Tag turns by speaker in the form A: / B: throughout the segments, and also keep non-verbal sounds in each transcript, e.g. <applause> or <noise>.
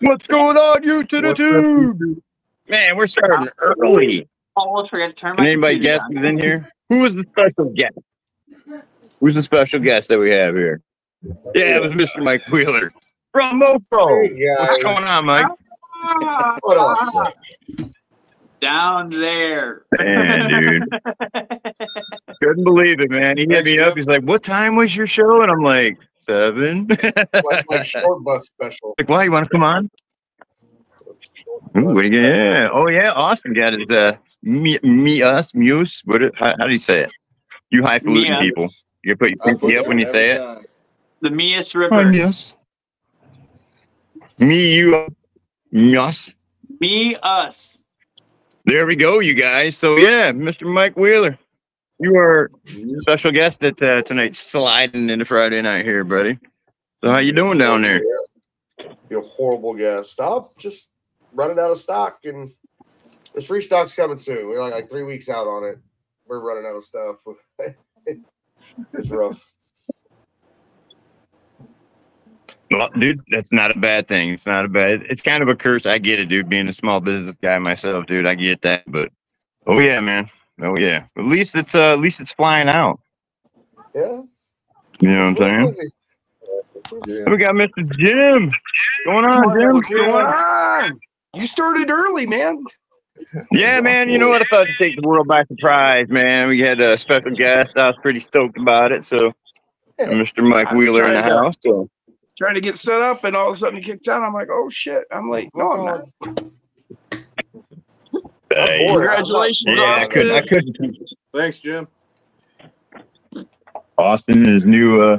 A: What's going on, you to the tube? Man, we're starting early.
B: Almost forgot to turn
A: Can anybody
B: computer
A: guess who's in here? Who is the special guest? Who's the special guest that we have here? Yeah, it was Mr. Mike Wheeler from Mofo.
C: Hey, guys.
A: What's going on, Mike?
C: What up?
B: Down there.
A: Man, dude. <laughs> Couldn't believe it, man. He hit me up. He's like, "What time was your show?" And I'm like, seven.
C: Like, like <laughs> short bus special.
A: like, why? You want to come on?
C: Short
A: Ooh,
C: bus
A: what do you get? Yeah. Oh yeah, Austin got his uh, me, me, us, muse. What? It, how, how do you say it? You highfalutin
B: us.
A: people. You put your
C: I
A: pinky up when you say
C: every
A: it.
C: time.
B: The Mias River.
A: yes. Me, you, us.
B: Me, us.
A: There we go, you guys. So yeah, Mr. Mike Wheeler, you are special guest at uh, tonight's sliding into Friday night here, buddy. So how you doing down there?
C: Be a horrible guest. Stop just running out of stock and this restock's coming soon. We're like, like three weeks out on it. We're running out of stuff. <laughs> it's rough.
A: Well, dude, that's not a bad thing. It's not a bad. It's kind of a curse. I get it, dude. Being a small business guy myself, dude, I get that. But oh yeah, man. Oh yeah. At least it's uh, at least it's flying out.
C: Yeah.
A: You know what I'm saying?
C: saying?
A: We got Mr. Jim. Going on, Jim?
D: What's going on? You started early, man.
A: Yeah, man. You know what? I thought to take the world by surprise, man. We had a special guest. I was pretty stoked about it. So,
C: Yeah.
A: Mr. Mike Wheeler in the house. So,
D: Trying to get set up, and all of a sudden you kicked out. I'm like, oh shit, I'm late. No, I'm not.
A: Hey,
C: bored.
D: Congratulations,
A: yeah, I
D: Austin.
A: couldn't. I couldn't.
C: Thanks, Jim.
A: Austin and his new uh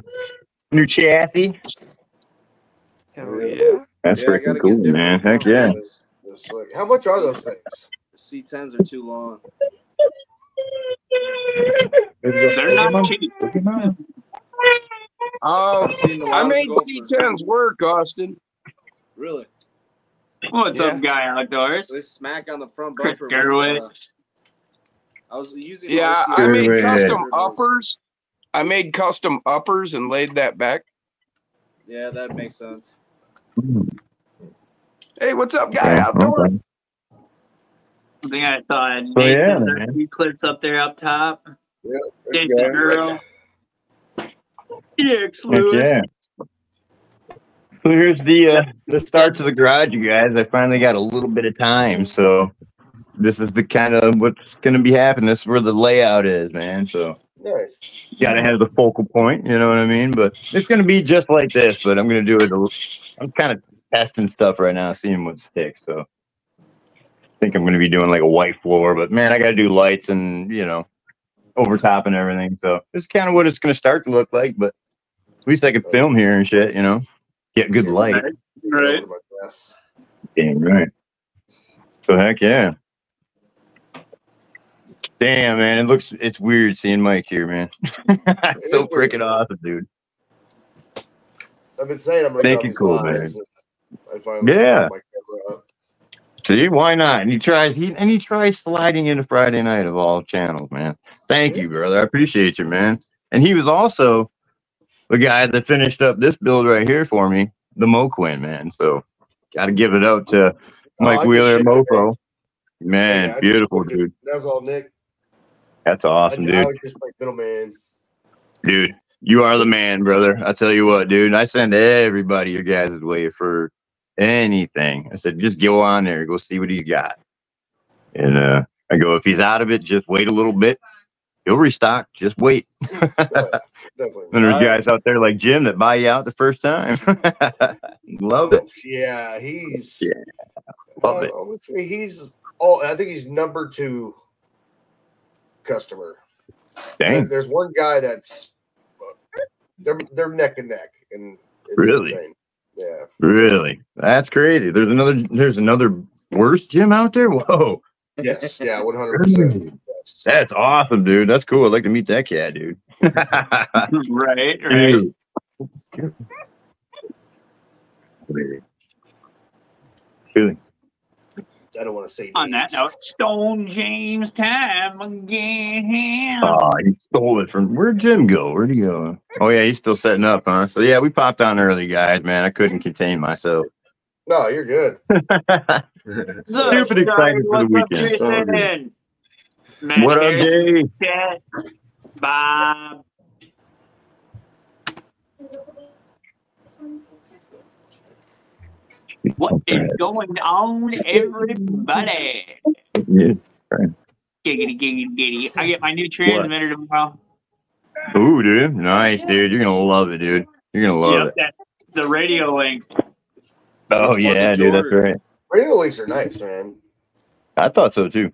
A: new chassis.
D: Hell yeah.
A: That's
E: Yeah,
A: freaking cool, man. Heck
E: front
A: yeah.
E: wheels.
C: Just like, how much are those things?
E: The C10s are too long.
B: They're not cheap.
D: Oh,
E: I've seen the
D: I
E: ones
D: made C10s work, Austin.
E: Really? <laughs>
B: What's
D: Yeah.
B: up, guy outdoors?
E: They smack on the front
B: Chris
E: bumper. with,
B: Garwood.
E: uh, I was using.
D: Yeah, I made
A: Wait, wait,
D: custom uppers. I made custom uppers and laid that back.
E: Yeah, that makes sense.
D: Hey, what's up, guy
A: Yeah,
D: outdoors?
B: I think I saw
A: So, yeah,
B: Nathan,
A: man.
B: few clips up there up top.
C: There
B: Jason
C: you go.
B: Earl. Dix
A: Heck
B: Lewis.
A: yeah. So here's the uh, the start to the garage, you guys. I finally got a little bit of time, so this is the kind of what's going to be happening. This is where the layout is, man. So
C: Nice.
A: you gotta have the focal point, you know what I mean? But it's gonna be just like this. But I'm gonna do it. a- I'm kind of testing stuff right now, seeing what sticks. So I think I'm gonna be doing like a white floor. But man, I gotta do lights and you know over top and everything. So this is kind of what it's gonna start to look like. But at least I could film here and shit, you know, get good light.
B: Right.
A: Damn right. So heck yeah. Damn man, it looks it's weird seeing Mike here, man. <laughs> It's so freaking awesome, dude.
C: I've been saying I'm gonna
A: Thank you, cool,
C: lives, and I
A: Yeah.
C: my camera up.
A: See, why not? And he tries he and he tries sliding into Friday night of all channels, man. Thank you, brother. I appreciate you, man. And he was also the guy that finished up this build right here for me, the Moquin, man. So gotta give it out to Mike
C: Oh,
A: Wheeler Mofo. Man,
C: I just
A: beautiful, dude.
C: That's all Nick.
A: That's awesome,
C: I, I
A: dude.
C: was just like middleman.
A: Dude, you are the man, brother. I tell you what, dude. I send everybody your guys' way for anything. I said, just go on there, go see what he's got. And uh, I go, if he's out of it, just wait a little bit. He'll restock. Just wait. <laughs>
C: Yeah, definitely.
A: And there's guys out there like Jim that buy you out the first time. <laughs> Love it.
C: Yeah, he's.
A: Yeah, love
C: uh,
A: it.
C: He's. Oh, I think he's number two customer.
A: Dang.
C: There's one guy that's. They're they're neck and neck, and it's
A: Really?
C: insane. Yeah.
A: Really? That's crazy. There's another there's another worse Jim out there? Whoa.
C: Yes. Yeah. One hundred percent.
A: That's awesome, dude. That's cool. I'd like to meet that cat, dude. <laughs>
B: Right, right.
A: Dude. Really?
C: I don't want to say.
B: On that
C: names.
B: note, Stone James time again.
A: Oh, he stole it from where'd Jim go? Where'd he go? Oh yeah, he's still setting up, huh? So yeah, we popped on early, guys, man. I couldn't contain myself.
C: No, you're good. <laughs>
A: Stupid excited for the weekend.
B: Jason? Matt
A: what up,
B: Harris,
A: Jay?
B: Chet, Bob. What is going on, everybody?
A: Yeah.
B: Giggity, giggity, giggity. I get my new transmitter tomorrow.
A: Ooh, dude. Nice, dude. You're gonna love it, dude. You're gonna love
B: Yep,
A: it.
B: that, the radio link.
A: Oh
E: Which one
A: yeah, dude. That's right.
C: Radio links are nice, man.
A: I thought so too.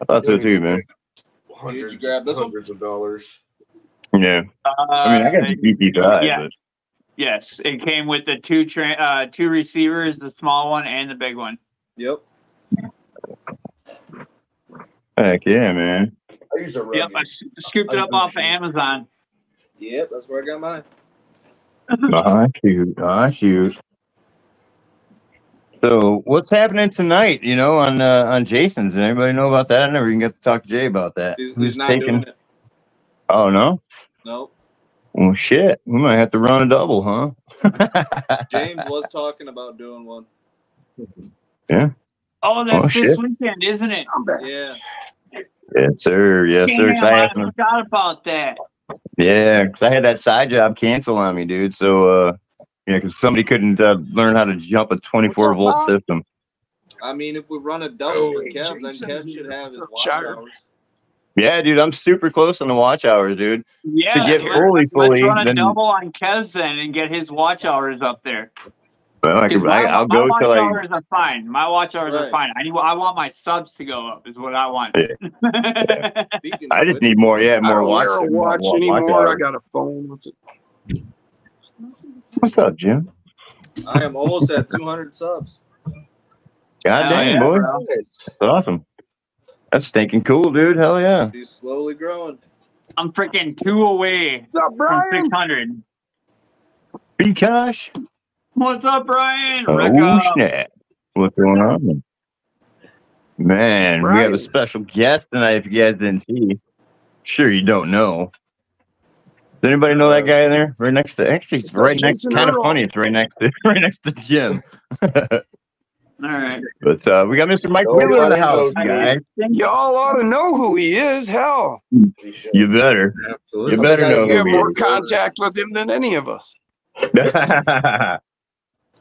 A: I thought so too, man.
C: Hundreds,
E: Did you grab this one?
C: hundreds of dollars.
A: Yeah.
B: Uh,
A: I mean, I got the GT5,
B: yeah.
A: but
B: Yes, it came with the two tra- uh, two receivers, the small one and the big one.
E: Yep.
A: heck yeah, man.
C: I use a rugged.
B: Yep, I scooped it up off of Amazon.
E: Yep. That's where I got mine.
A: Ah, shoot. Ah, shoot. So, what's happening tonight? You know, on uh, on Jason's. Does anybody know about that? I never even got to talk to Jay about that.
E: He's,
A: Who's
E: he's not
A: taking?
E: doing it.
A: Oh no.
E: Nope.
A: Well, shit. We might have to run a double, huh? <laughs>
E: James was talking about doing one. Yeah.
B: Oh, that's
A: Oh,
B: this
A: shit.
B: weekend, isn't it?
D: I'm back.
E: Yeah.
A: yes, sir. Yes, sir. 'Cause I
B: Damn, I
A: had
B: forgot about that.
A: Yeah, because I had that side job cancel on me, dude. So, uh, yeah, because somebody couldn't uh, learn how to jump a 24
D: up,
A: volt
D: Bob?
A: system.
E: I mean, if we run a double for
D: Hey,
E: Kev, then
D: Jason's
E: Kev should have his watch
D: up,
E: hours.
A: Yeah, dude, I'm super close on the watch hours, dude.
B: Yeah,
A: get
B: let's-
A: fully,
B: let's run a
A: then-
B: double on Kev's then and get his watch hours up there.
A: Well, I
B: 'Cause
A: could,
B: my,
A: I, I'll
B: my
A: go
B: watch
A: till I.
B: hours are fine. My watch hours are fine. I need, I want my subs to go up. Is what I want. <laughs>
E: Speaking
A: I just need more. Yeah, more
D: I
A: more
D: don't
A: watch.
D: wear a
A: more
D: watch
A: wa-
D: anymore. I got a phone with it.
A: What's up, Jim?
E: I am almost at 200 subs.
A: God
B: Hell
A: damn,
B: yeah,
A: boy,
B: bro.
A: that's awesome. That's stinking cool, dude. Hell yeah.
E: He's slowly growing.
B: I'm freaking two away
D: What's up,
B: from
D: Brian?
B: 600.
A: Bkosh.
B: What's up, Brian?
A: Oh
B: Rick,
A: snap! What's going on? Man, we have a special guest tonight. If you guys didn't see, sure you don't know. Does anybody know that guy in there? Right next to actually, it's
D: It's
A: right next.
D: Jason
A: Kind of funny. It's right next to <laughs> right next to Jim. <laughs>
B: All right.
A: But uh, we got Mr. Mike
C: Nobody
A: Wheeler in the house,
C: knows me.
A: guys.
D: Y'all ought to know who he is. Hell,
C: You should.
A: You better. You better know
C: think
D: we
C: I
D: have more
A: he
D: contact with him than any of us. <laughs>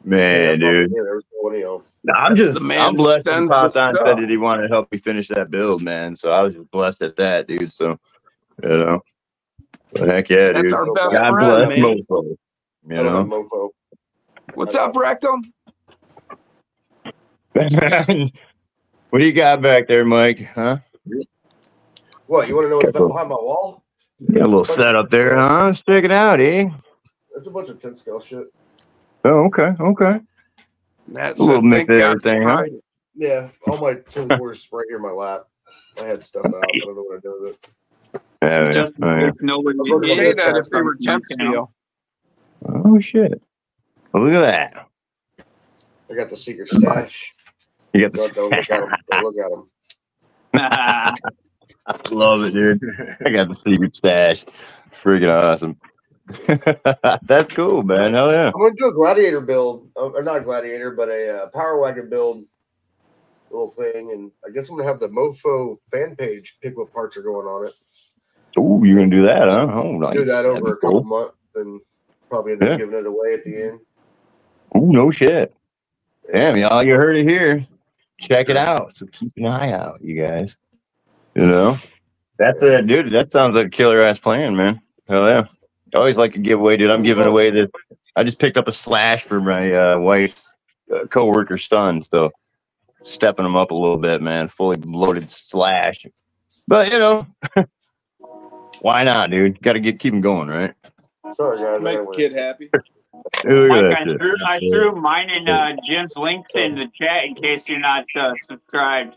A: Man, dude.
C: Yeah, there was nobody else.
A: No, I'm just
D: The man
A: I'm blessed. He
D: sends the
A: and
D: stuff.
A: said that he wanted to help me finish that build, man. So I was just blessed at that, dude. So you know, but heck yeah,
D: That's
A: dude.
D: our best
A: God
D: friend,
A: bless
D: man.
A: Mofo. You
C: I don't have
A: know,
C: mofo.
D: What's up, Rectum? <laughs>
A: what do you got back there, Mike? Huh?
C: What? You want to know what's back behind my wall?
A: Got a little setup there, huh? Let's check it out, eh?
C: It's a bunch of 10 scale shit.
A: Oh, okay, okay.
D: That's
A: A little mix
D: thank
A: of everything, huh?
C: Yeah, all my tin wars right here in my lap. I had stuff out. I don't know what I did with it.
A: Yeah,
B: Just
A: oh, yeah.
B: if nobody
C: to
D: You'd say that if they were
B: from-
D: temp
B: you
D: steel.
A: Oh shit! Well, look at that.
C: I got the secret stash.
A: You got
C: Don't, don't
A: the.
C: look at them. Look at them.
A: I <laughs> love it, dude. I got the secret stash. Freaking awesome. <laughs> That's cool, man. Hell yeah.
C: I'm gonna do a gladiator build, uh, or not a gladiator, but a uh, power wagon build, little thing, and I guess I'm gonna have the Mofo fan page pick what parts are going on it.
A: Ooh, you're gonna do that, huh? Oh, nice.
C: Do that
A: That'd
C: over a couple
A: cool.
C: months, and probably end up
A: Yeah.
C: giving it away at the end.
A: Ooh, no shit. Damn, y'all, you heard it here. Check it out. So keep an eye out, you guys. You know, that's a dude. That sounds like a killer ass plan, man. Hell yeah. I always like a giveaway, dude. I'm giving away this. I just picked up a slash for my uh, wife's uh, coworker's son, so stepping them up a little bit, man. Fully loaded slash. But you know, <laughs> why not, dude? Got to get keep them going, right?
C: Sorry, guys.
E: Make the kid happy.
A: Look
B: Mike,
A: at that
B: I threw, I threw mine and uh, Jim's links in the chat in case you're not uh, subscribed.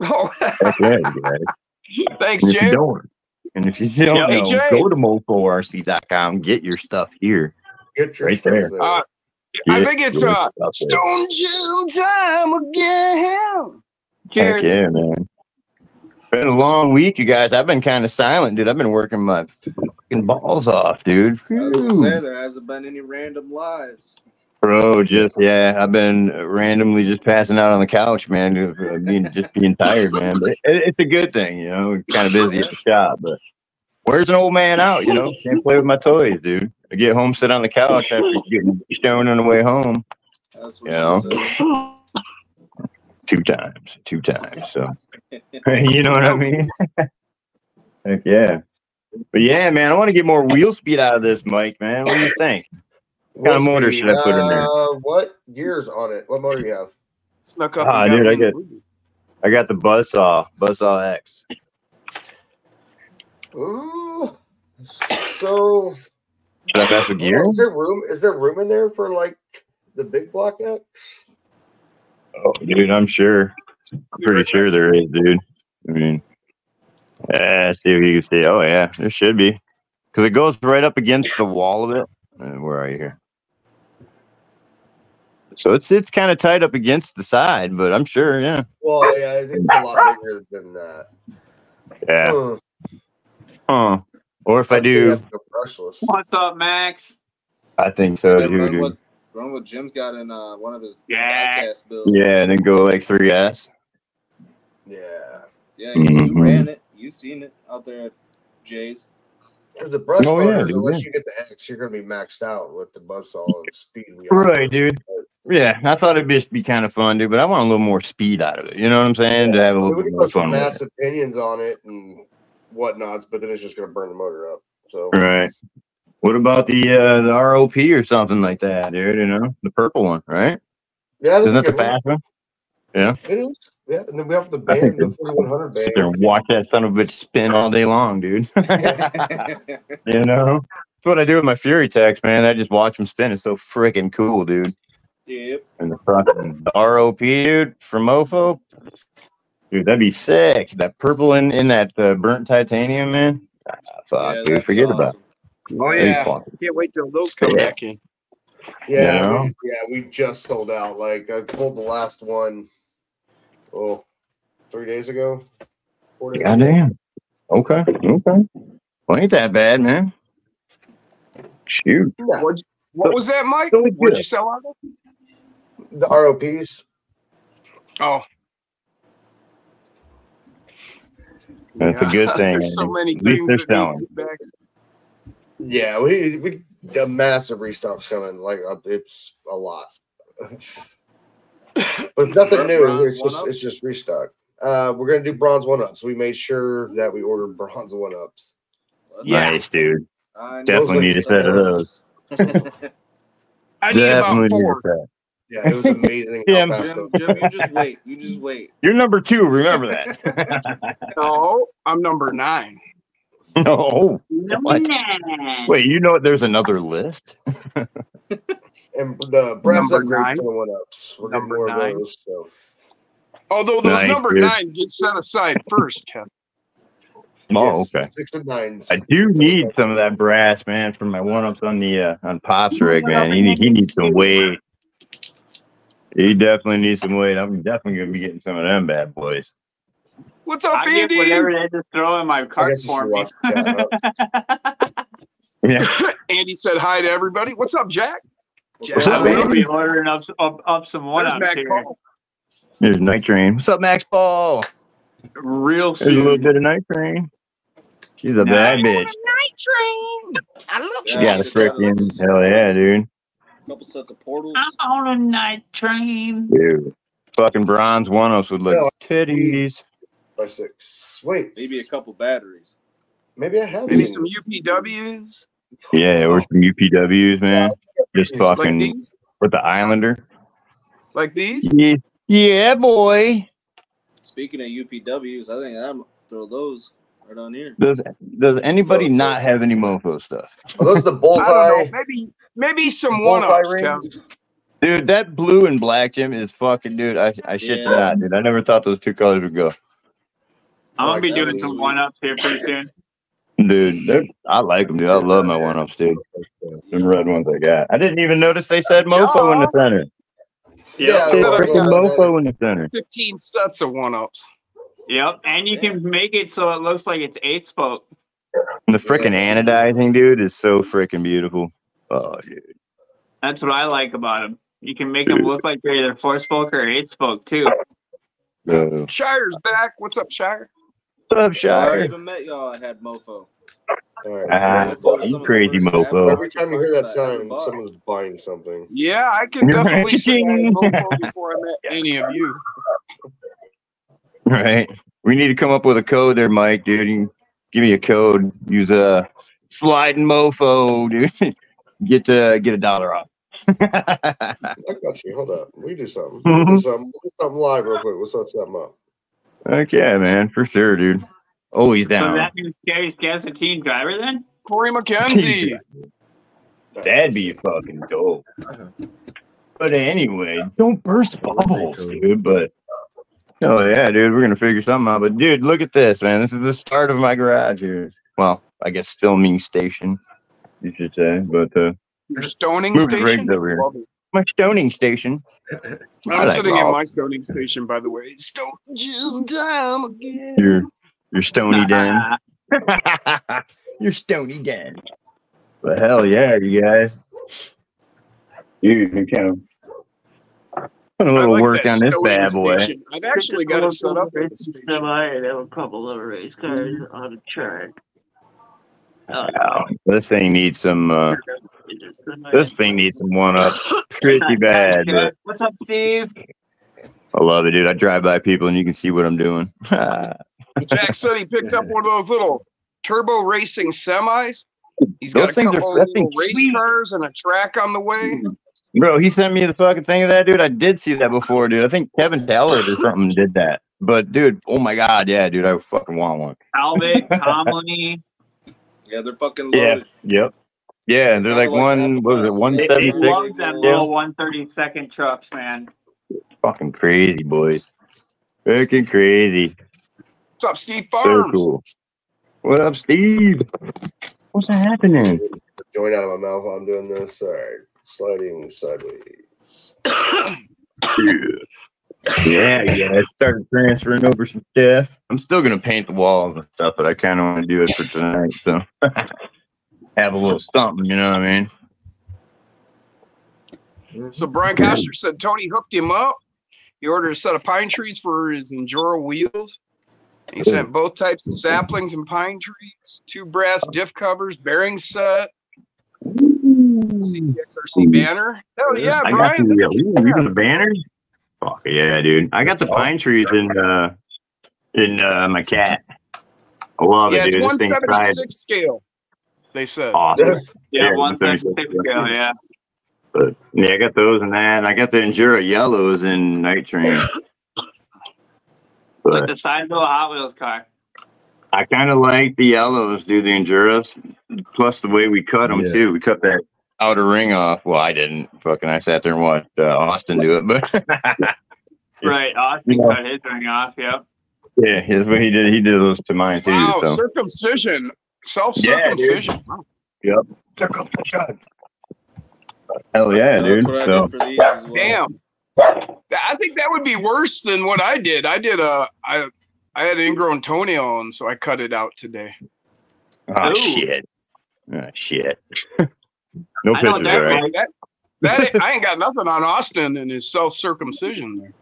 D: Oh,
A: Heck yeah, <laughs> guys.
D: thanks,
A: And if you
D: James.
A: and if you don't
D: Hey,
A: know,
D: James.
A: go to moforc.com, get your stuff here.
C: Get your
A: Right
C: stuff
A: there.
C: there.
D: Uh, I think it's uh. Stone Jim time again.
B: Cheers.
A: Heck yeah, man. Been a long week, you guys. I've been kind of silent, dude. I've been working my fucking balls off, dude.
E: I was gonna say there hasn't been any random lives.
A: Bro, just yeah, I've been randomly just passing out on the couch, man. Being just being tired, man. But it, it's a good thing, you know. Kind of busy at the shop, but where's an old man out? You know, can't play with my toys, dude. I get home, sit on the couch after getting stoned on the way home
E: That's what
A: Yeah.
E: she said.
A: Two times, two times. So <laughs> <laughs> you know what I mean? <laughs> Heck yeah. But yeah, man, I want to get more wheel speed out of this, Mike. Man, what do you think? kind of motor should I put in there?
C: Uh, what gears on it? What motor do you have?
D: Snuck up.
A: Ah,
D: got
A: dude, I
D: me.
A: get- I got the Buzzsaw, Buzzsaw X.
C: Ooh. So
A: Should I mess with gear?
C: is there room? Is there room in there for like the big block X?
A: Oh, dude, I'm sure. I'm pretty sure there is, dude. I mean, uh, see if you can see. Oh yeah, there should be, because it goes right up against the wall of it. Uh, where are you here? So it's it's kind of tight up against the side, but I'm sure, yeah,
C: Well, yeah, it's a lot bigger than that.
A: yeah.
C: Hmm.
A: Huh. Or if I
C: I'd say you
A: do,
C: have to go brushless.
B: What's up, Max?
A: I think so,
E: Then
A: too,
E: run
A: dude.
E: What, what Jim's got in uh, one of his
B: Yeah.
E: podcast builds.
A: Yeah, and then go like three S.
C: Yeah.
E: Yeah, you, you
A: Mhm.
E: ran it. You seen it out there at Jay's.
C: Because the brush
A: Oh, yeah, dude,
C: unless
A: yeah.
C: you get the X, you're going to be maxed out with the buzzsaw and speed. we offer.
A: Right, dude. Yeah, I thought it'd just be kind of fun, dude. But I want a little more speed out of it. You know what I'm saying? To have a little
C: we
A: bit more
C: put some
A: fun. With it.
C: massive pinions on it and whatnots, but then it's just going to burn the motor up. So
A: Right. What about the uh, the ROP or something like that, dude? You know, the purple one, right?
C: yeah,
A: Isn't that the
C: a good one.
A: fast one?
C: It is. Yeah, and then we have the
A: I think
C: band, the 4100
A: Sit there and watch that son of a bitch spin all day long, dude. <laughs> you know, that's what I do with my Furiteks, man. I just watch them spin. It's so freaking cool, dude.
E: yep.
A: And the fucking ROP, dude, for Mofo, dude, that'd be sick. That purple in in that uh, burnt titanium, man. Ah, fuck,
E: Yeah,
A: dude,
E: that'd be
A: forget about it.
E: Awesome.
D: Oh yeah. Can't wait till those come
A: Yeah.
D: back in.
C: Yeah,
A: You know?
C: we, yeah, we just sold out. Like I pulled the last one, oh, three days ago. Four days ago.
A: Goddamn. Okay. Okay. Well, ain't that bad, man. Shoot.
C: Yeah,
D: What, what was that, Mike?
A: So we
D: What'd you sell out of?
C: the ROPs.
D: Oh,
A: That's a good <laughs> thing.
D: There's so many things
A: they're
D: that need
A: selling.
D: to get back.
C: Yeah, we we a massive restock's coming. Like uh, it's a lot, but it's nothing new. It's just it's just restock. Uh, we're gonna do bronze one ups. We made sure that we ordered bronze one ups.
B: Yeah.
A: Nice, dude.
E: I.
A: Definitely need a set of those. <laughs>
D: I need about
A: Definitely need
D: four.
C: Yeah, it was amazing.
A: Yeah,
E: Jim, Jim, you just wait. You just wait.
A: You're number two. Remember that. <laughs> <laughs>
D: No, I'm number nine. <laughs>
A: no. What? Wait, you know there's another list? <laughs>
C: and the brass
D: Number
C: upgrades
D: nine.
C: for the one ups. We're getting
D: Number
C: more
D: nine.
C: of those. So
D: Although those
A: Nice,
D: number
A: dude.
D: nines get set aside first, Kevin. <laughs>
A: Oh,
C: yes,
A: okay.
C: Six and nines.
A: I do
C: So
A: need
C: it's
A: some of that brass, man, for my one ups on the uh, on Pop's rig, man. He need, he needs some weight. He definitely needs some weight. I'm definitely gonna be getting some of them bad boys.
D: What's up,
B: I get
D: Andy?
B: whatever they just throw in my
C: I
B: cart
C: you
B: for me.
C: watch the chat. <laughs> huh?
A: Yeah. <laughs>
D: Andy said hi to everybody. What's up, Jack?
A: What's up,
B: I'm gonna be ordering up, up, up some one
D: There's Max
B: here
D: Paul.
A: There's Night Train. What's up, Max Ball?
B: real
A: There's a little bit of Night Train. She's a
B: Night
A: bad bitch.
D: Night train. I love
A: She
E: Yeah,
A: got a
E: just had
A: freaking hell yeah, dude.
E: couple sets of portals.
B: I'm on a night train.
A: Dude. Fucking bronze one ups with like
C: No,
A: titties.
C: By six. Wait,
E: Maybe a couple batteries.
C: maybe I have
D: Maybe
C: seen
D: some UPWs
A: Yeah, or some UPWs, man. Just
C: Like
D: like
A: fucking with the Islander.
D: Like these.
A: Yeah, yeah, boy.
E: Speaking of UPWs, I think I'm throw those right on here.
A: Does does anybody not have any mofo stuff?
C: Are those the <laughs>
D: I don't
C: bullseye?
D: know. Maybe maybe some one
C: bullseye
D: ups,
A: Dude, that blue and black Jim is fucking dude. I I shit you not, dude. I never thought those two colors would go.
B: I'm gonna be doing some one ups here pretty soon.
A: Dude, I like them, dude. I love my one ups, dude. Them red ones I got. I didn't even notice they said mofo in the center.
C: Yeah,
B: Yep.
A: Said freaking mofo in the center.
D: Fifteen sets of one ups.
B: Yep. And you can make it so it looks like it's eight spoke.
A: And the freaking anodizing, dude, is so freaking beautiful. Oh, dude.
B: That's what I like about them. You can make them look like they're either four spoke or eight spoke too.
A: Uh,
D: Shire's back. What's up, Shire?
A: What's up,
E: I
A: Shire?
E: even met y'all. I had Mofo.
C: All right.
A: Ah, you crazy mofo.
C: Every time you hear that sound, someone's buying something.
D: Yeah, I can definitely <laughs> say I mofo <laughs> before I met any of you.
A: Right. We need to come up with a code there, Mike, dude. You can give me a code. Use a sliding mofo, dude. <laughs> Get uh, get a dollar off.
C: I got you. Hold up. We do something. We
A: Mhm.
C: do something. We do something live real quick. Let's set something up.
A: Heck yeah, man, for sure, dude. Always down.
B: So
A: down.
B: that means Gary's gas a team driver then?
D: Corey McKenzie.
A: That'd be fucking dope. But anyway, don't burst bubbles, dude. But oh yeah, dude, we're gonna figure something out. But dude, look at this, man. This is the start of my garage here. Well, I guess filming station, you should say. But uh,
D: Your stoning
A: Move the
D: station.
A: rigs over here.
D: Love it.
A: my stoning station. I
D: I'm
A: like
D: sitting in my stoning station, by the way. Stone Jim time again.
A: Your your stony <laughs> den.
B: Nah.
A: your stony den. But hell yeah, you guys. Dude, you kind of put a
D: I
A: little
D: like
A: work on this bad boy.
D: station. I've actually got it set up. in the station.
B: Semi, and have a couple of race cars on the track.
A: Wow, this thing needs some. Uh, this thing needs some one up pretty <laughs> bad. But
B: What's up, Steve?
A: I love it, dude. I drive by people and you can see what I'm doing. <laughs>
D: Jack said he picked up one of those little turbo racing semis. He's got
A: Those
D: a
A: things are-
D: couple
A: that
D: of little race
A: sweet.
D: cars and a track on the way.
A: Bro, he sent me the fucking thing of that, dude. I did see that before, dude. I think Kevin Taylor or something did that. But dude, oh my god, yeah, dude, I fucking want one.
B: Albert, <laughs> Comley.
E: Yeah, they're fucking
A: Yeah. Yep. Yeah, they're like
E: like
A: one. What was it?
E: Glass.
A: One
B: They,
A: seventy
B: they
A: six.
B: love them
A: Yeah.
B: little 130 second trucks, man.
A: Fucking crazy, boys. Fucking crazy.
D: What's up, Steve
A: So cool. What up, Steve? What's happening?
C: Joint out of my mouth while I'm doing this. All right. Sliding sideways. <coughs> <coughs>
A: Yeah, yeah. Yeah. I started transferring over some stuff. I'm still gonna paint the walls and stuff, but I kind of want to do it for tonight. So <laughs> have a little something, you know what I mean?
D: So Brian Coster said Tony hooked him up. He ordered a set of pine trees for his Enduro wheels. He sent both types of saplings and pine trees, two brass diff covers, bearing set, CCXRC banner. Hell yeah,
A: I got
D: Brian.
A: the,
D: that's
A: uh, you got
D: kick-ass.
A: the banners. Fuck yeah, dude! I got the pine trees in uh in uh my cat. I love
D: Yeah,
A: it,
D: it's
A: dude. This thing's tried
D: 176 scale. They said.
A: awesome.
B: Yeah,
A: Yeah,
B: one
A: 136
B: seventy-six scale, yeah.
A: But yeah, I got those and that. And I got the Enduro yellows in Night Train.
B: Like
A: But
B: the size of a Hot Wheels car.
A: I kind of like the yellows, dude. The Enduros, plus the way we cut them
F: Yeah.
A: too. We cut that outer ring off. Well, I didn't. Fucking, I sat there and watched uh, Austin do it. But <laughs>
B: Right, Austin
A: Yeah.
B: cut his ring off, yep.
A: yeah, here's what he did. He did those to mine too.
D: Wow,
A: so
D: circumcision. Self circumcision.
A: Yeah, dude.
D: circumcision.
A: Hell yeah,
E: That's
A: dude.
E: what I
A: So
E: did for well.
D: Damn. I think that would be worse than what I did. I did a I I had an ingrown toenail and so I cut it out today.
A: oh
B: Ooh.
A: shit, oh, shit. <laughs> no
B: I
A: pictures,
B: that
A: right?
D: That, that ain't- I ain't got nothing on Austin and his self circumcision there.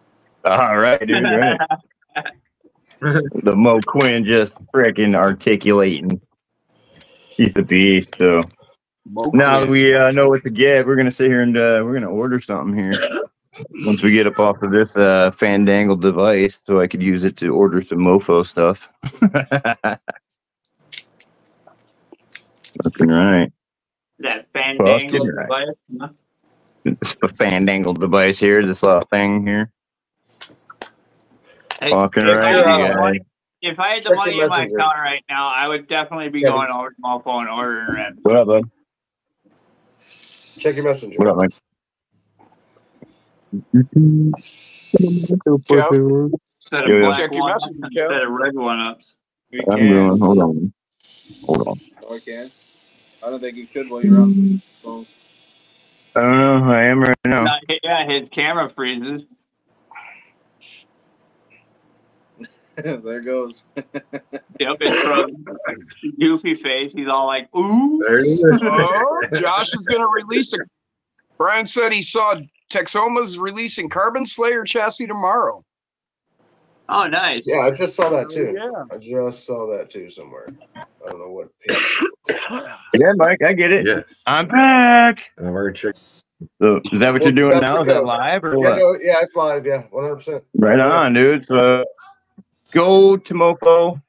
A: All right, dude. Right. the Mo Quinn just freaking articulating. She's a beast. So now that we uh, know what to get, we're gonna sit here and uh, we're gonna order something here. Once we get up off of this uh, fandangle device, so I could use it to order some mofo stuff. <laughs> Fucking right.
B: That fandangle
A: Fucking right.
B: device. huh?
A: It's a fandangle device here. This little thing here.
B: Hey,
A: Fucking
B: if I
A: right,
B: had
C: you
B: the
C: guys.
B: money- If I had the
C: Check
B: money
C: your
B: in my
C: messenger.
B: account right now, I would definitely be
C: Yeah,
B: going over to Mofo and ordering red.
A: What up, bud?
C: Check your messenger.
A: What up, Mike?
B: Instead of
A: Yeah, yeah.
B: black
D: Check your
B: one
D: messenger,
B: instead
D: Kev.
B: of red one ups.
E: We
A: I'm
E: can.
A: going. Hold on. Hold on.
E: Or can. I don't think you could while you're on the phone.
A: I don't know. I am right now.
B: Not- yeah, his camera freezes. <laughs>
E: there goes. <laughs>
B: Yep, it's frozen. <laughs> Goofy face. He's all like, ooh.
F: There it is.
D: Oh, Josh is gonna release a Brian said he saw Texoma's releasing Carbon Slayer chassis tomorrow.
B: Oh, nice.
C: Yeah, I just saw that oh, too.
D: Yeah.
C: I just saw that too somewhere. I don't know what. <coughs> page.
A: Yeah, Mike, I get it.
F: Yeah.
A: I'm back.
F: And we're gonna.
A: So is that what you're doing now? Is that live or
C: Yeah,
A: what?
C: no, yeah, it's live. Yeah, one hundred percent.
A: Right on, dude. So go to mofo.com,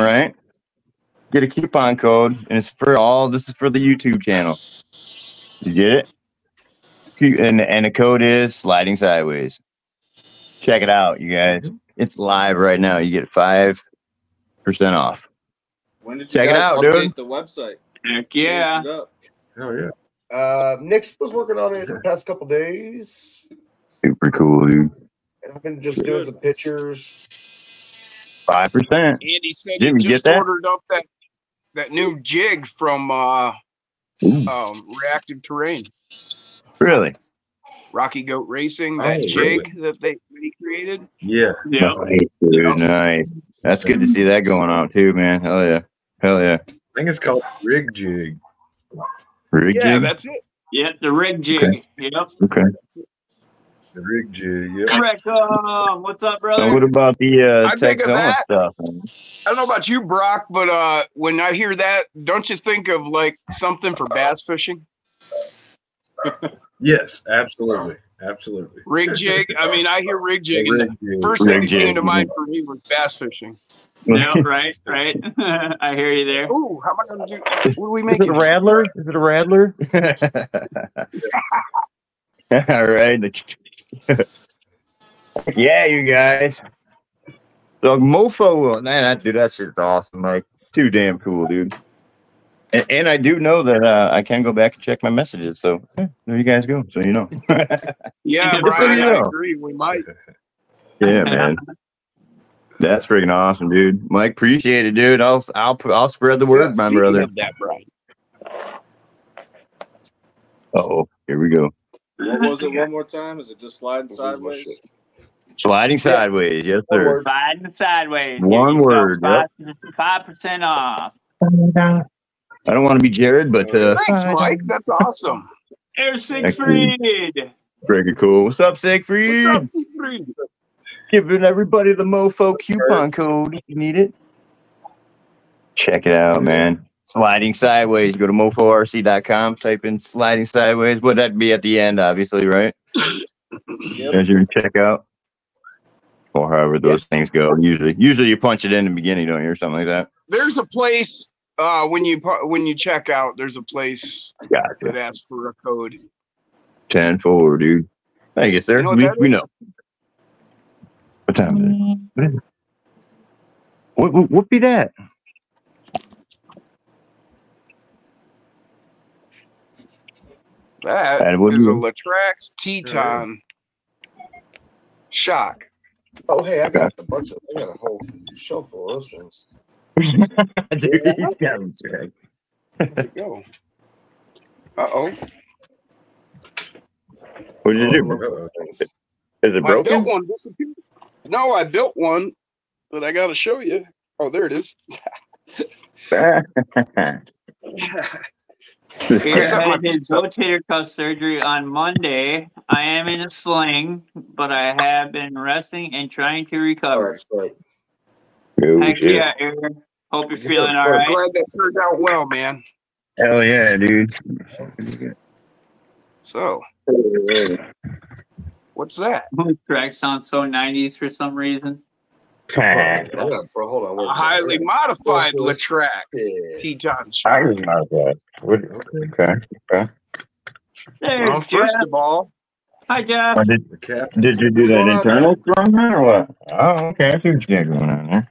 A: right? Get a coupon code, and it's for all this is for the YouTube channel. You get it? And and the code is sliding sideways. Check it out, you guys. Mm-hmm. It's live right now. You get five percent off.
E: When did you
A: Check it out,
E: update
A: dude.
E: the website?
B: Heck yeah.
E: Changed it up?
F: Oh yeah.
C: Uh, Nick's was working on it the past couple days,
A: Super cool, dude.
C: and I've been just doing some pictures.
A: Five percent.
D: Andy said
A: Jim,
D: he
A: you
D: just
A: get that?
D: ordered up that that new jig from uh, um, Reactive Terrain,
A: Really?
D: Rocky Goat Racing. That
F: Oh,
D: jig that they that he created.
F: Yeah.
B: Yeah.
A: Nice, dude. Nice. That's good to see that going out too, man. Hell yeah. Hell yeah.
F: I think it's called rig jig.
A: Rig
D: Yeah,
A: jig?
D: that's it.
B: Yeah, the rig jig.
A: Okay.
B: Yep.
A: Okay.
F: The rig jig. Yep.
B: Rick, um, what's up,
A: So
B: brother?
A: what about the uh
D: I think of that.
A: stuff?
D: I don't know about you, Brock, but uh, when I hear that, don't you think of like something for bass fishing?
F: Yes, absolutely, absolutely.
D: Rig jig. I mean, I hear rig jig, and the first thing
A: Rig
D: that came
A: jig,
D: to
A: yeah.
D: mind for me was bass fishing.
B: yeah, right, right. <laughs> I hear you there.
D: Ooh, how am I going to do? What are we
A: Is it a rattler? Is it a rattler? <laughs> All right. <laughs> yeah, you guys. So Mofo, oh, man, that dude, that shit's awesome. Like, too damn cool, dude. And, and I do know that uh, I can go back and check my messages. So yeah, there you guys go. So you know. <laughs>
D: Yeah,
B: Just so
D: Brian,
A: you
D: I agree. We might. <laughs>
A: Yeah, man. That's freaking awesome, dude. Mike, appreciate it, dude. I'll I'll I'll spread the word, my brother.
D: Of that, Brian.
A: Oh, here we go.
E: What was it one more time? Is it just sliding sideways?
A: Sliding sideways, yes, sir.
B: Sliding sideways.
A: One word,
B: Five, five percent off.
A: I don't want to be Jared, but uh,
D: Thanks, Mike. That's awesome.
B: Air Siegfried.
A: freaking cool. What's up, Siegfried?
D: What's up, Siegfried?
A: Giving everybody the Mofo coupon code if you need it. Check it out, man. Sliding sideways. Go to moforc.com. Type in sliding sideways. Would that be at the end, obviously, right?
E: Yep.
A: As you're in checkout. Or however those things go. Usually, usually you punch it in the beginning, don't you, or something like that.
D: There's a place uh, when you when you check out. There's a place
A: Gotcha.
D: that asks for a code.
A: Ten four, dude. I guess there.
D: You know
A: we, we know. What time is it? What is it? What, what, what be that?
D: That
A: That would
D: is a
A: be-
D: Latrax Teton shock.
C: Oh, hey, I got a bunch of. I got a whole shelf full of those things.
A: Dude, he's got him checked.
D: There you go. Uh oh.
A: What did you
C: Oh,
A: do?
C: look at those things.
A: Is it
D: I built
A: broken?
D: one disappeared. No, I built one that I got to show you. Oh, there it is.
B: Peter had his rotator cuff surgery on Monday. I am in a sling, but I have been resting and trying to
C: Oh,
B: recover.
C: that's great.
A: Oh,
B: Heck
A: shit.
B: yeah, Aaron. Hope you're feeling all
D: I'm glad that turned out well, man.
A: Hell yeah, dude.
D: So, what's that? <laughs>
B: Blue track sounds so 90s for some reason.
C: I got, bro, hold on. wait
D: A highly modified
C: Well,
D: Latrax
C: Yeah.
D: Teton
A: I
D: shock.
A: was not that. What- Okay. Okay.
B: There's
D: Well,
B: Jeff.
D: first of all,
B: Hi, Jeff.
A: Oh, did, did you do
C: What's
A: that
C: going on,
A: internal from or what? Oh, okay. I see what you got going on there.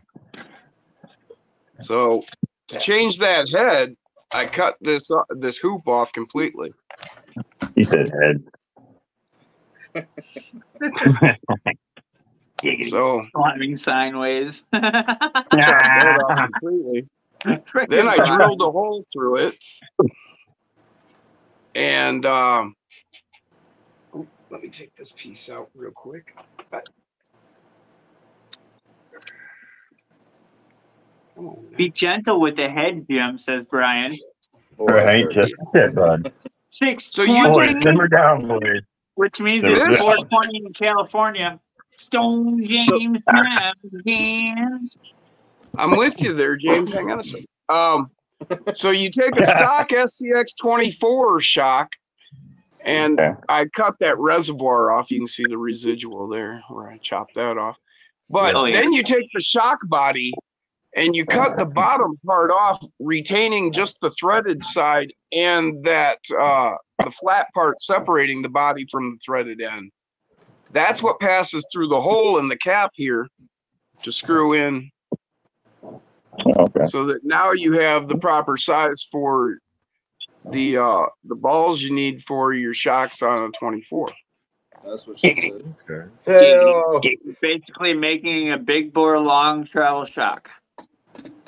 D: So to change that head, I cut this uh, this hoop off completely.
A: He said head. <laughs>
D: So
B: Climbing sideways. <laughs>
D: chopped completely. Then I drilled a hole through it, and um, oh, let me take this piece out real quick. Come on.
B: Be gentle with the head, Jim, says Brian.
C: Boy,
A: Right.
C: that's very
A: Just said, bud.
B: Six
D: So you
B: twenty,
D: take-
A: simmer down, boys.
B: which means
A: This-
B: it's four twenty in California. Stone James Ham again.
D: I'm with you there, James. Hang on a second. Um, so you take a stock <laughs> SCX 24 shock, and
A: Okay.
D: I cut that reservoir off. You can see the residual there where I chopped that off. But
B: Oh,
D: then you take the shock body and you cut the bottom part off, retaining just the threaded side and that uh, the flat part separating the body from the threaded end. That's what passes through the hole in the cap here to screw in
A: Okay.
D: so that now you have the proper size for the uh the balls you need for your shocks on a 24
E: That's what she said. <laughs>
F: Okay.
B: Basically making a big bore long travel shock.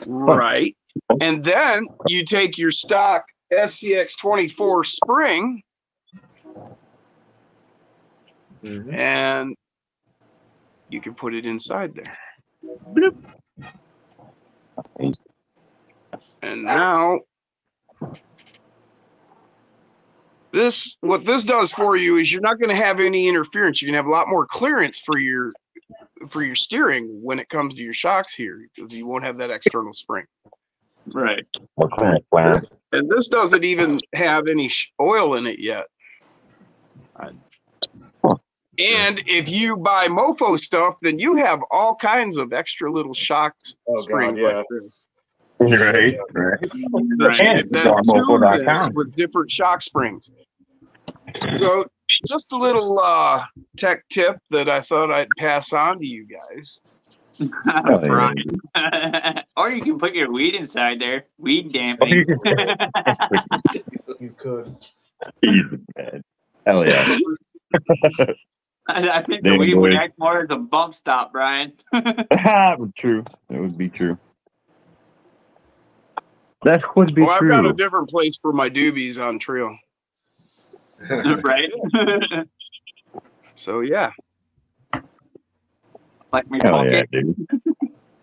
D: Right. And then you take your stock scx 24 spring.
F: Mhm.
D: and you can put it inside there. And now this what this does for you is you're not going to have any interference. You're going to have a lot more clearance for your for your steering when it comes to your shocks here because you won't have that external spring
B: Right.
A: What kind
D: this, and this doesn't even have any sh- oil in it yet and if you buy mofo stuff then you have all kinds of extra little shocks
C: Oh, God,
D: springs
C: yeah.
D: like this
A: Right. Right.
D: that, that with different shock springs. So just a little uh, tech tip that I thought I'd pass on to you guys.
A: yeah.
B: Brian. <laughs> or you can put your weed inside there. Weed damping. <laughs>
C: you could.
A: Jesus, man. Hell yeah. <laughs>
B: I I think
A: There
B: the weed
A: go.
B: would act more as a bump stop, Brian.
A: true. It would be true. That would be
D: Well, I've got a different place for my doobies on trail. <laughs>
B: right? <laughs>
D: So yeah,
B: like me
A: Hell yeah,
B: pocket.
A: dude.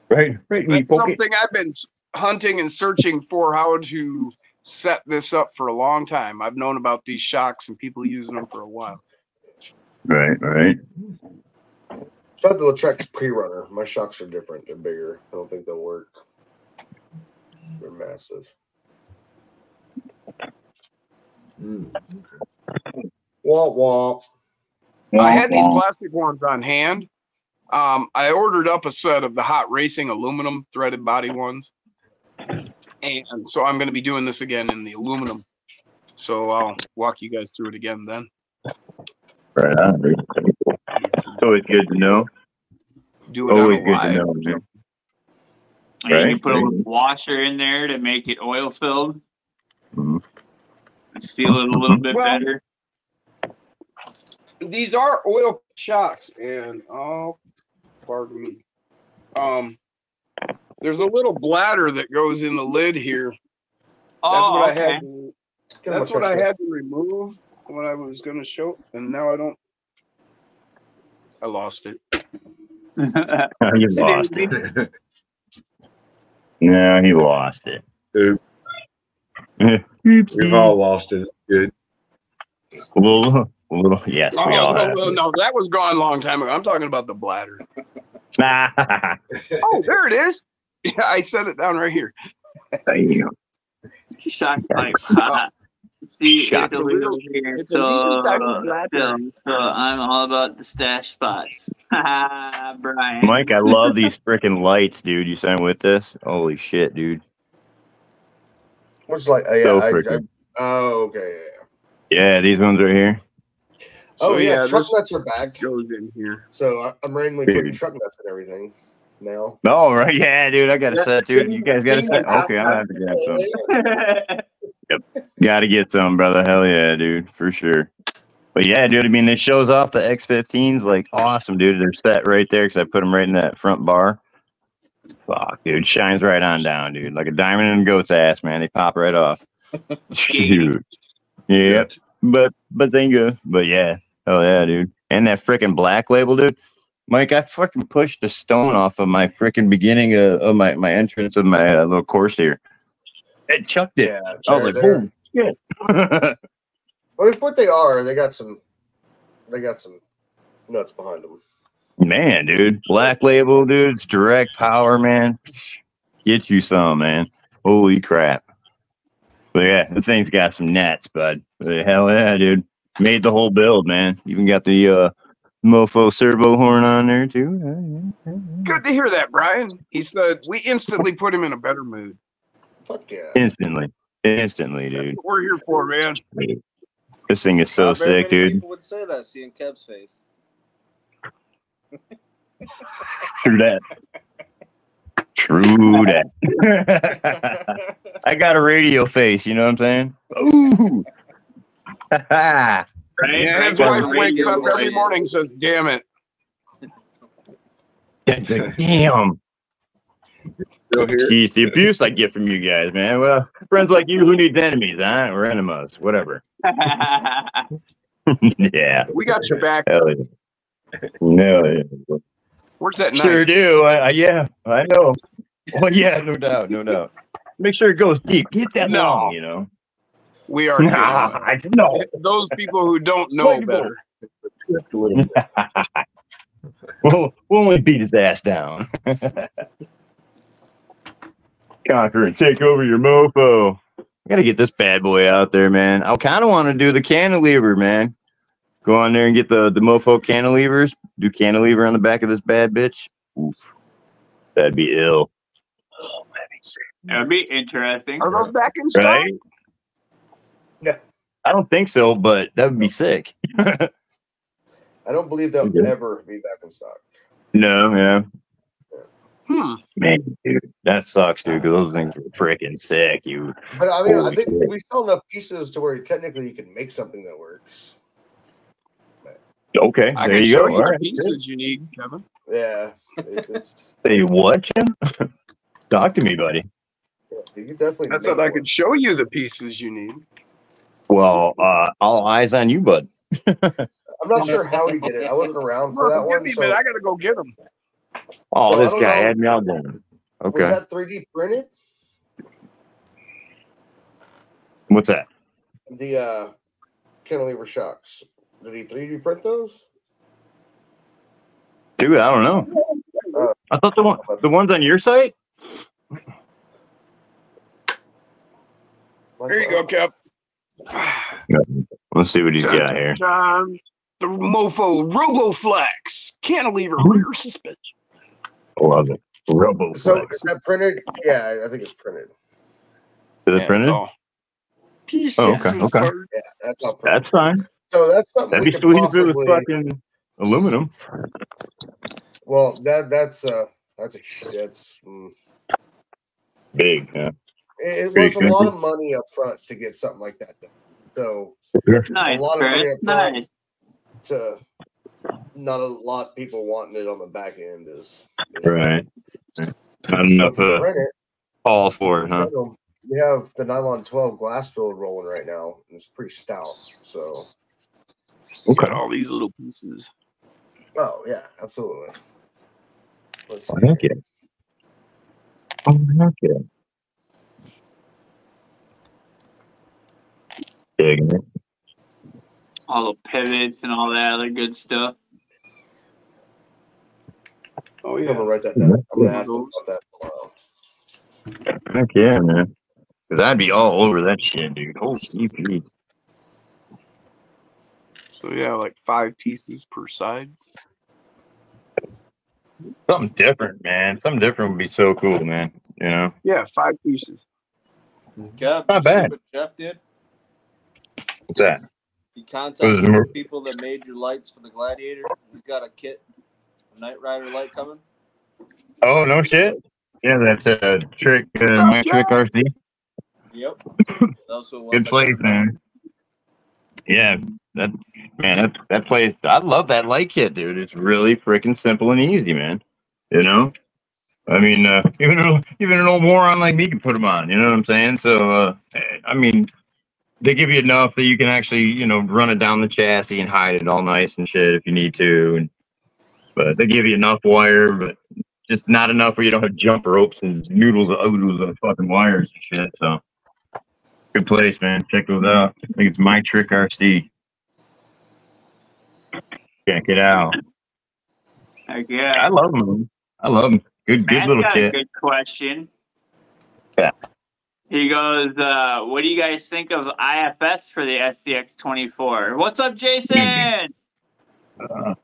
A: Right. Right. me
D: that's
A: pocket.
D: something I've been hunting and searching for how to set this up for a long time. I've known about these shocks and people using them for a while.
A: Right. Right.
C: Try the Latrax pre-runner. My shocks are different. They're bigger. I don't think they'll work. They're massive.
F: Mm.
C: Wah wah.
D: I had these plastic ones on hand. Um, I ordered up a set of the hot racing aluminum threaded body ones. And so I'm going to be doing this again in the aluminum. So I'll walk you guys through it again then.
A: Right on. It's always good to know.
D: Do it
A: Always good to know, man.
B: And you can
A: Right.
B: put a little washer in there to make it oil filled.
A: Mm-hmm.
B: Seal it a little bit
D: Well-
B: better.
D: These are oil shocks, and oh, pardon me. Um, there's a little bladder that goes in the lid here. That's
B: Oh,
D: what I had. To,
C: Get
D: that's what I
C: trash
D: had to remove when I was going to show, and now I don't. I lost it. <laughs>
A: you lost it. <laughs> No, he lost it.
F: Oop. <laughs>
A: Oopsie.
F: We've all lost it. Good.
A: A little, a little. Yes, we
D: Oh,
A: all
D: no,
A: have.
D: no, no, that was gone a long time ago. I'm talking about the bladder. <laughs> Oh, there it is. Yeah, I set it down right here.
A: Damn.
B: Shock pipe. See,
A: Shock.
B: it's a little here.
D: It's a
B: so,
D: little tiny uh, bladder.
B: so, so I'm all about the stash spots. <laughs> Brian.
A: Mike, I love these freaking lights, dude. You signed with this? Holy shit, dude.
C: What's like, oh, yeah,
A: So
C: I, I,
A: freaking.
C: oh, okay, yeah.
A: Yeah, these ones right here.
C: Oh yeah,
D: yeah,
C: truck nuts are back.
D: goes in here.
C: So I, I'm randomly putting truck nuts and everything now.
A: Oh, right. <laughs> Yeah, dude. I got a set, dude. You guys got a set? Okay, I'm going to have to grab some. <laughs> yep, Got to get some, brother. Hell yeah, dude. For sure. But yeah, dude. I mean, this shows off the X15s like awesome, dude. They're set right there because I put them right in that front bar. Fuck, dude. Shines right on down, dude. Like a diamond in a goat's ass, man. They pop right off. <laughs> dude. Yep. But, but thank. But yeah. Hell yeah, dude. And that freaking black label, dude. Mike, I fucking pushed the stone off of my freaking beginning of, of my, my entrance of my uh, little course here. It chucked it.
C: Yeah,
A: I was like, boom, shit. <laughs>
C: For what they are, they got some, they got some nuts behind them.
A: Man, dude, black label, dude, it's direct power, man. Get you some, man. Holy crap. But yeah, the thing's got some nets, bud. But hell yeah, dude. Made the whole build, man. Even got the uh mofo servo horn on there too.
D: Good to hear that, Brian. He said we instantly put him in a better mood.
C: Fuck yeah.
A: Instantly. Instantly, dude.
D: That's what we're here for, man.
A: This thing is so
E: Not very
A: sick,
E: many
A: dude.
E: People would say that seeing Kev's face.
A: True that. True that. <laughs> I got a radio face, you know what I'm saying? <laughs> Ooh. <laughs>
B: Right?
D: Yeah, his wife wakes up every
B: right.
D: morning and says, "Damn it."
A: It's like, Damn.
F: Still?
A: Jeez, the abuse I get from you guys, man. Well, friends like you, who needs enemies, huh? Or enemas, whatever. <laughs> <laughs> yeah.
D: We got your back.
A: Hell yeah. No, yeah.
D: Where's that
A: Sure
D: knife?
A: do. I, I, yeah, I know. Well, yeah, no doubt, no doubt. Make sure it goes deep. Get that
D: No.
A: long, you know.
D: We are <laughs>
A: Nah, I know.
D: those people who don't know better.
F: Just a little bit.
A: We'll, we'll only beat his ass down. <laughs> Conquer and take over your mofo. I gotta get this bad boy out there, man. I kind of want to do the cantilever, man. Go on there and get the, the mofo cantilevers. Do cantilever on the back of this bad bitch. Oof. That'd be ill. Oh, that'd be sick.
B: That'd be interesting.
D: Are those back in stock?
A: Right?
C: Yeah.
A: I don't think so, but that would be sick.
C: I don't believe they'll
A: Okay.
C: ever be back in stock.
A: no, yeah.
D: Hmm.
A: Man, dude, that sucks, dude, because those things are freaking sick. You
C: But I mean, I think
A: shit.
C: we sell enough pieces to where technically you can make something that works.
A: okay?
D: I
A: there
D: can
A: you
D: show
A: go.
D: you the
A: right,
D: pieces you need, Kevin.
C: Yeah, it, <laughs>
A: Say what, Jim? <laughs> Talk to me, buddy.
C: you definitely.
D: I said
C: make
D: I could show you the pieces you need.
A: Well, uh, all eyes on you, bud. <laughs>
C: I'm not sure how he did it. I wasn't around for that
D: Well, give
C: one.
D: me a
C: So
D: minute. I gotta go get him.
A: Oh,
C: So I
A: this
C: don't
A: guy
C: know.
A: had me out going.
C: was that 3D printed?
A: what's that?
C: The uh, cantilever shocks. Did he 3D print those?
A: Dude, I don't know.
C: Uh,
A: I thought the one, the ones on your site.
D: There you go, Kev.
A: Let's see what he's got here.
D: Time. The Mofo RoboFlex cantilever rear suspension.
A: Love it. Robo.
C: So is that printed? Yeah, I think it's printed.
A: Is it
D: Yeah,
A: printed?
D: it's all Pieces
A: Oh, okay, okay.
C: Yeah, that's all printed.
A: That's fine.
C: so that's something
A: That'd
C: we
A: be
C: could
A: sweet if it was
C: possibly.
A: fucking aluminum.
C: Well, that that's uh that's a that's mm,
A: Big. Yeah.
C: It, it
A: Pretty
C: was a lot of money up front to get something like that done. So
B: Nice,
C: A lot of money up front.
B: Nice.
C: to not a lot of people wanting it on the back end is you know,
A: Right. Not enough
C: if
A: uh,
C: it,
A: all for it, huh?
C: We have the nylon 12 glass filled rolling right now, and it's pretty stout. So,
D: Look at all these little pieces.
C: oh yeah, absolutely. Let's
A: Oh,
C: see.
A: heck yeah. Oh, heck yeah. Digging it.
B: All the pivots and all that other good stuff.
D: Oh
C: I'm
D: yeah.
C: gonna write that down. I'm gonna ask them about that tomorrow.
A: Heck yeah, man. Cause I'd be all over that shit, dude. Holy jeez.
D: So yeah, like five pieces per side.
A: Something different, man. Something different would be so cool, man. You know?
D: Yeah, five pieces.
E: Kev,
A: Not
E: did
A: bad.
E: what Jeff did?
A: What's that?
E: He
A: Was
E: contacted
A: it more-
E: the people that made your lights for the Gladiator. He's got a kit, a Knight Rider light coming.
A: Oh, no shit. Yeah, that's a trick, uh, my trick RC.
E: Yep. <coughs> That's what.
A: Good place, man. Yeah, that man, that that place. I love that light kit, dude. It's really freaking simple and easy, man. You know, I mean, uh, <laughs> even a, even an old moron like me can put them on. You know what I'm saying? So, uh, I mean, they give you enough that you can actually, you know, run it down the chassis and hide it all nice and shit if you need to. And but they give you enough wire, but just not enough where you don't have jump ropes and noodles of oodles of fucking wires and shit. So. Good place, man. Check those out. I think it's My Trick RC. Check it out.
B: Heck
A: I love them. I love them. Good, good
B: Matt's
A: little
B: got
A: kid.
B: good question.
A: Yeah.
B: He goes, uh, what do you guys think of IFS for the SCX 24? What's up, Jason?
A: Uh,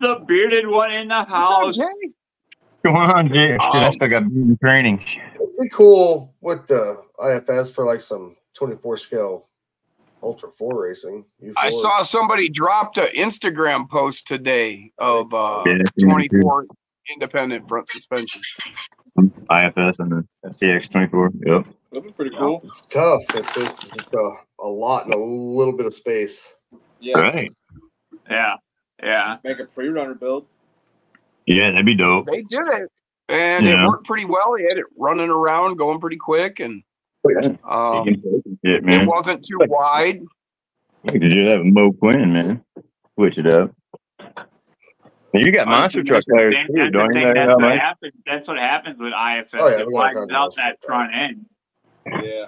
B: The bearded one in the
D: What's
B: house.
D: up, Jay?
A: come on, Jay. Dude, I
B: Um,
A: still got training.
C: It'd be cool with the IFS for like some 24 scale Ultra 4 racing.
D: I
C: U4s.
D: saw somebody dropped an Instagram post today of uh, 24 independent front suspension.
A: IFS and the CX24. Yep.
E: That'd be pretty cool.
C: It's tough. It's it's it's a, a lot in a little bit of space.
E: Yeah.
A: Right.
B: Yeah. Yeah.
E: Make a pre-runner build.
A: Yeah, that'd be dope.
D: They did it, and
A: Yeah.
D: it worked pretty well. He had it running around, going pretty quick, and um,
A: Shit,
D: it wasn't too wide.
A: You could do that with Mo Quinn, man. Switch it up. And you got monster truck tires too,
B: the
A: don't you?
B: thing, That's what, happens. That's what happens with IFS.
C: Oh, yeah,
B: it
C: we got all kinds
B: widens out that front end.
E: Yeah.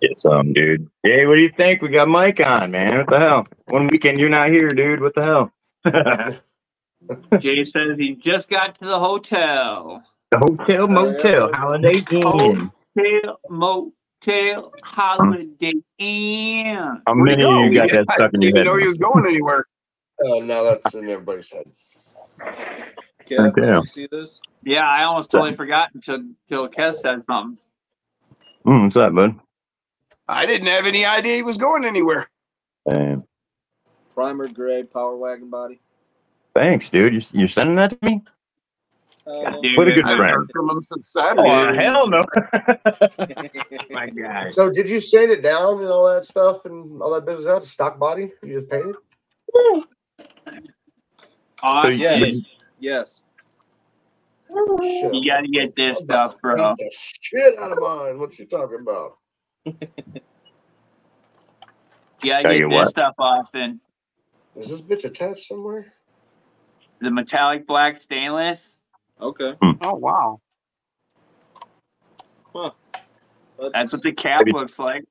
A: Get some, dude. Hey, what do you think? We got Mike on, man. What the hell? One weekend you're not here, dude. What the hell?
B: Jay says he just got to the hotel.
A: The hotel motel holiday inn.
B: Hotel, motel, holiday inn.
A: How many of you got that <laughs> stuck in
D: didn't
A: your
D: know he was going anywhere.
C: Oh, now that's in everybody's head.
E: Kev,
A: Okay.
E: did you see this?
B: Yeah, I almost totally forgot until until Kes said something.
A: Mm, what's that, bud?
D: I didn't have any idea he was going anywhere.
A: Damn.
E: Primer gray power wagon body.
A: Thanks, dude. You, you're sending that to me?
E: Um,
B: Dude,
A: What a good
D: I
A: friend.
D: from him since Saturday.
A: Oh, hell no. <laughs> <laughs>
B: My God.
C: So, did you sand it down and all that stuff and all that business out? Stock body? You just painted?
B: Honestly,
E: yes. Yes.
C: Shit.
B: you gotta get this stuff, bro.
C: Beat the shit out of mine. What you talking about?
B: You gotta
A: Tell
B: get
A: you
B: this
A: what.
B: stuff, Austin.
C: Is this bitch attached somewhere?
B: The metallic black stainless.
E: Okay. Hmm.
D: Oh wow. Huh.
B: That's what the cap
A: Maybe-
B: looks like.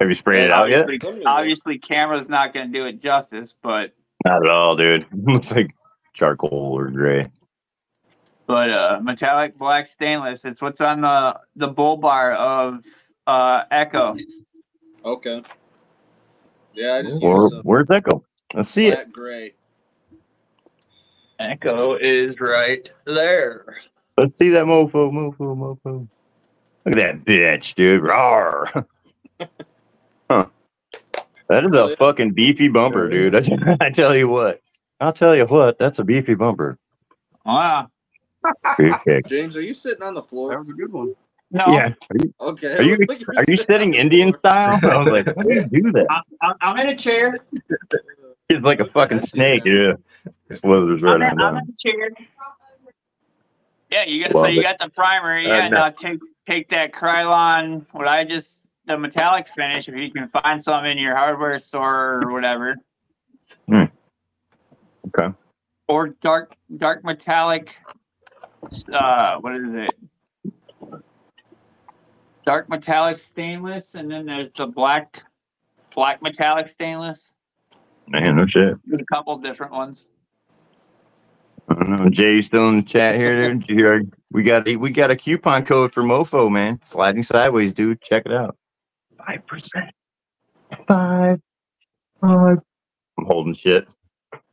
A: Have you sprayed it out yet?
B: Obviously, obviously, camera's not gonna do it justice, but
A: Not at all, dude. <laughs> looks like charcoal or gray.
B: but uh, metallic black stainless. It's what's on the the bull bar of uh, Echo.
E: Okay. Yeah, I just
A: Where,
E: used some
A: where's that go? Let's see it.
E: gray.
B: Echo is right there.
A: Let's see that mofo, mofo, mofo. Look at that bitch, dude. Rawr. <laughs> huh. That is a fucking beefy bumper, dude. I, <laughs> I tell you what. I'll tell you what. That's a beefy bumper.
B: Wow.
A: Good <laughs> kick.
E: James, are you sitting on the floor?
D: That was a good one.
B: No,
A: Yeah. Are you,
E: Okay.
A: are you,
E: I was
A: are you
E: sitting
A: sitting Indian
E: floor.
A: style? I was like, how do you do that?
B: I, <laughs> I, I'm in a chair.
A: He's like a fucking snake,
E: that.
A: yeah. Slithers right
B: I'm
A: on
B: in, I'm in a chair. Yeah, you got
A: Love
B: so you
A: it.
B: got the primer. Yeah,
A: Uh, no.
B: now take take that Krylon. What I just the metallic finish. If you can find some in your hardware store or whatever.
A: Hmm. Okay.
B: Or dark dark metallic. Uh, what is it? Dark metallic stainless, and then there's the black black metallic stainless.
A: Man, no shit.
B: There's a couple different ones.
A: I don't know. Jay, you still in the chat here, dude? Did you hear- We got we got a coupon code for Mofo, man. Sliding sideways, dude. Check it out. Five percent. Five. Five. I'm holding shit.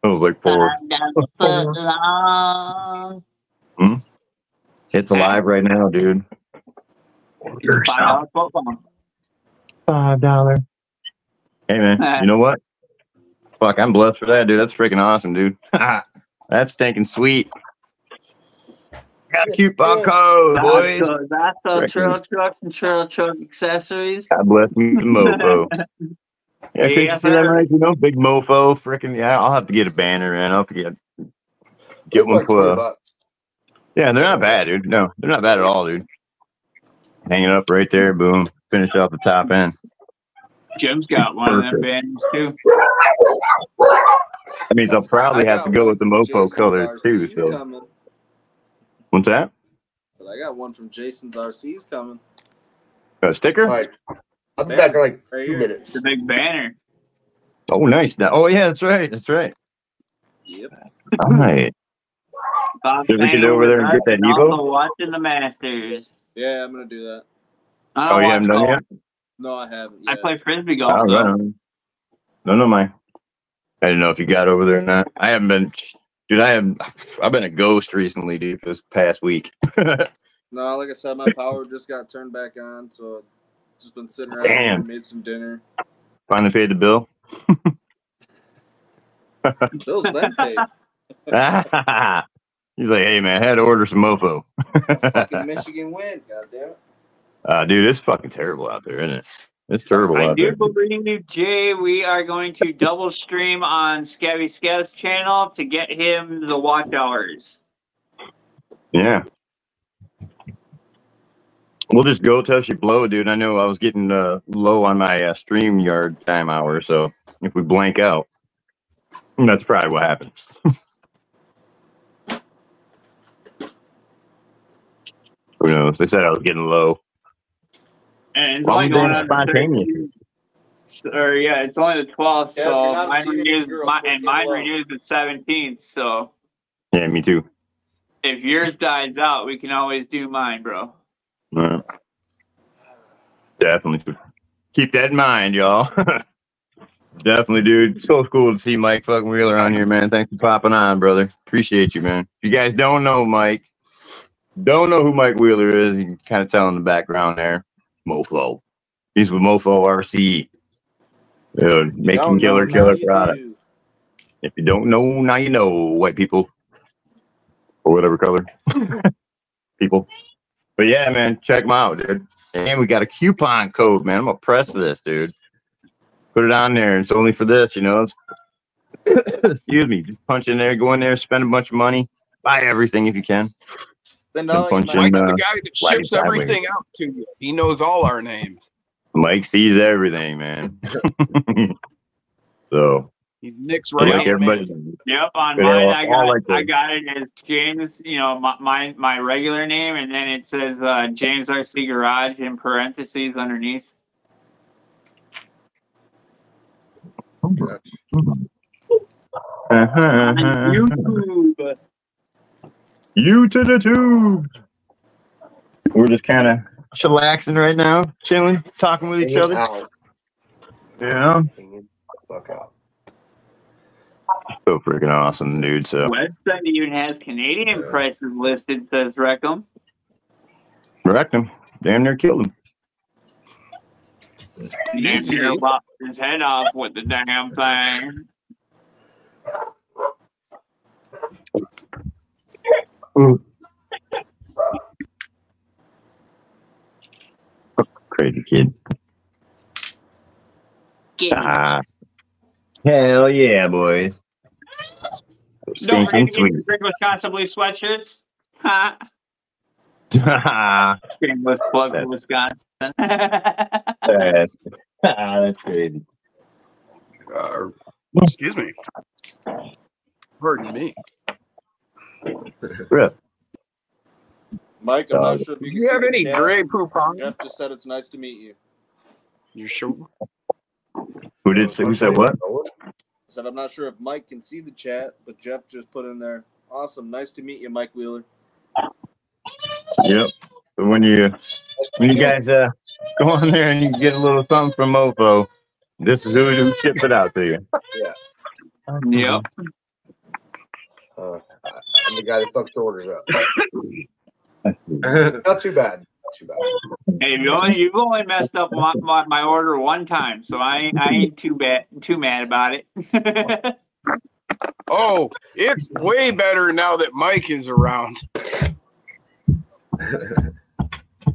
A: I was like four. <laughs> hmm? It's alive right now, dude.
B: Five dollar football.
A: Five dollar. Hey man, you know what? Fuck, I'm blessed for that, dude. That's freaking awesome, dude. <laughs> That's stinking sweet. Got a coupon code, boys.
B: That's, that's uh, trail trucks and trail truck accessories.
A: God bless me, the mofo. <laughs> Yeah, could you
B: Yes,
A: see that,
B: sir.
A: Mike? You know, big mofo, freaking. Yeah, I'll have to get a banner, man. I'll have to get get one for. Uh,
C: bucks.
A: yeah, they're not bad, dude. No, they're not bad at all, dude. Hang it up right there, boom. Finish off the top end.
B: Jim's got one of them banners too.
A: That means I'll probably have to go with the mofo
E: Jason's
A: color too. So,
E: coming.
A: what's that?
E: But I got one from Jason's RC's coming.
A: A sticker?
C: All right. I'll be back in like
E: Right
C: two
E: here.
C: minutes.
B: It's a big banner.
A: Oh, nice. Now, oh, yeah, that's right. That's right.
E: Yep.
A: All right.
B: Bob
A: Did we get
B: Sanger
A: over there and get that
B: and
A: Evo?
B: Also watching the Masters.
E: Yeah, I'm gonna do that.
B: I
A: Oh,
B: don't
A: you haven't done yet?
E: No, I haven't.
B: I play frisbee golf.
A: Oh, right on. No, no, my. I didn't know if you got over there or not. I haven't been, dude. I have. I've been a ghost recently, dude. This past week. <laughs>
E: No, like I said, my power just got turned back on, so I've just been sitting around,
A: Damn.
E: made some dinner.
A: Finally paid the bill. <laughs>
E: Bill's been paid. <laughs>
A: He's like, hey man, I had to order some mofo.
E: Fucking <laughs> Michigan wind, God damn it.
A: Uh, dude, it's fucking terrible out there, isn't it? It's terrible
B: I
A: out
B: do
A: there.
B: believe, Jay, we are going to double stream on Scabby Scab's channel to get him the watch hours.
A: Yeah. We'll just go till she blow, dude. I know I was getting uh, low on my uh, StreamYard time hour, so if we blank out, that's probably what happens. <laughs> Who knows? They said I was getting low.
B: And it's
A: Well,
B: only going
A: doing
B: on
A: spontaneous.
B: Or yeah, it's only the 12th,
E: Yeah,
B: so
E: not a
B: mine
E: teenage
B: renews, my, and mine
E: getting low.
B: renews the 17th. So
A: Yeah, me too.
B: if yours dies out, we can always do mine, bro.
A: Definitely. Keep that in mind, y'all. <laughs> definitely, dude. So cool to see Mike fucking Wheeler on here, man. Thanks for popping on, brother. Appreciate you, man. If you guys don't know Mike, don't know who Mike Wheeler is, you can kind of tell in the background there. Mofo. He's with Mofo RC. Uh, making killer,
E: know,
A: killer
E: now you
A: product.
E: do.
A: If you don't know, now you know, white people. Or whatever color. <laughs> people. But yeah, man, check them out, dude. And we got a coupon code, man. I'm gonna press this, dude. Put it on there. It's only for this, you know. <coughs> Excuse me. Just punch in there, go in there, spend a bunch of money, buy everything if you can.
E: Spend
A: Been
E: all your
A: punching,
E: money.
D: Mike's
A: uh,
D: the guy that ships everything out to you. He knows all our names.
A: Mike sees everything, man. <laughs> <laughs> so
D: He's Nick's right
A: like everybody.
B: Yep, on
A: They're
B: mine
A: all-
B: I
A: all
B: got
A: like
B: I got it as James, you know, my my, my regular name, and then it says uh, James RC Garage in parentheses underneath.
A: Uh-huh,
B: On
A: uh-huh.
B: YouTube.
A: You to the tube. We're just kind of chillaxing right now, chilling, talking with each other.
C: out.
A: Yeah,
C: Hang it the Fuck out.
A: So freaking awesome, dude. So
B: Website even has Canadian
C: Yeah.
B: prices listed. Says Reckham.
A: wrecked him, damn near killed him.
B: Damn
D: Easy.
B: near lopped his head off with the damn thing.
A: Crazy kid.
B: Get
A: Ah, hell yeah, boys.
B: Don't forget to
A: sweet.
B: get drink responsibly sweatshirts. Ha. <laughs>
A: Ah,
B: Shameless plug for Wisconsin.
A: that's, <laughs> ah, that's crazy.
D: Uh, excuse me. Pardon me.
A: Rip.
E: Mike, I'm
A: Uh,
E: not sure if
D: Do
E: you,
D: you have
E: see
D: any
E: the chat.
D: gray poop on? you?
E: Jeff just said it's nice to meet you.
D: You sure?
A: Who did say, who said what?
E: I said I'm not sure if Mike can see the chat, but Jeff just put in there. Awesome, nice to meet you, Mike Wheeler.
A: Yep. So when you when you guys uh go on there and you get a little something from Mofo, this is who, who ships it out to you. Yeah.
B: yep.
C: Uh, I'm the guy that fucks orders up. <laughs> Not too bad. Not too bad.
B: Hey, you only, you've only messed up my, my, my order one time, so I ain't, I ain't too bad too mad about it. <laughs>
D: Oh, it's way better now that Mike is around.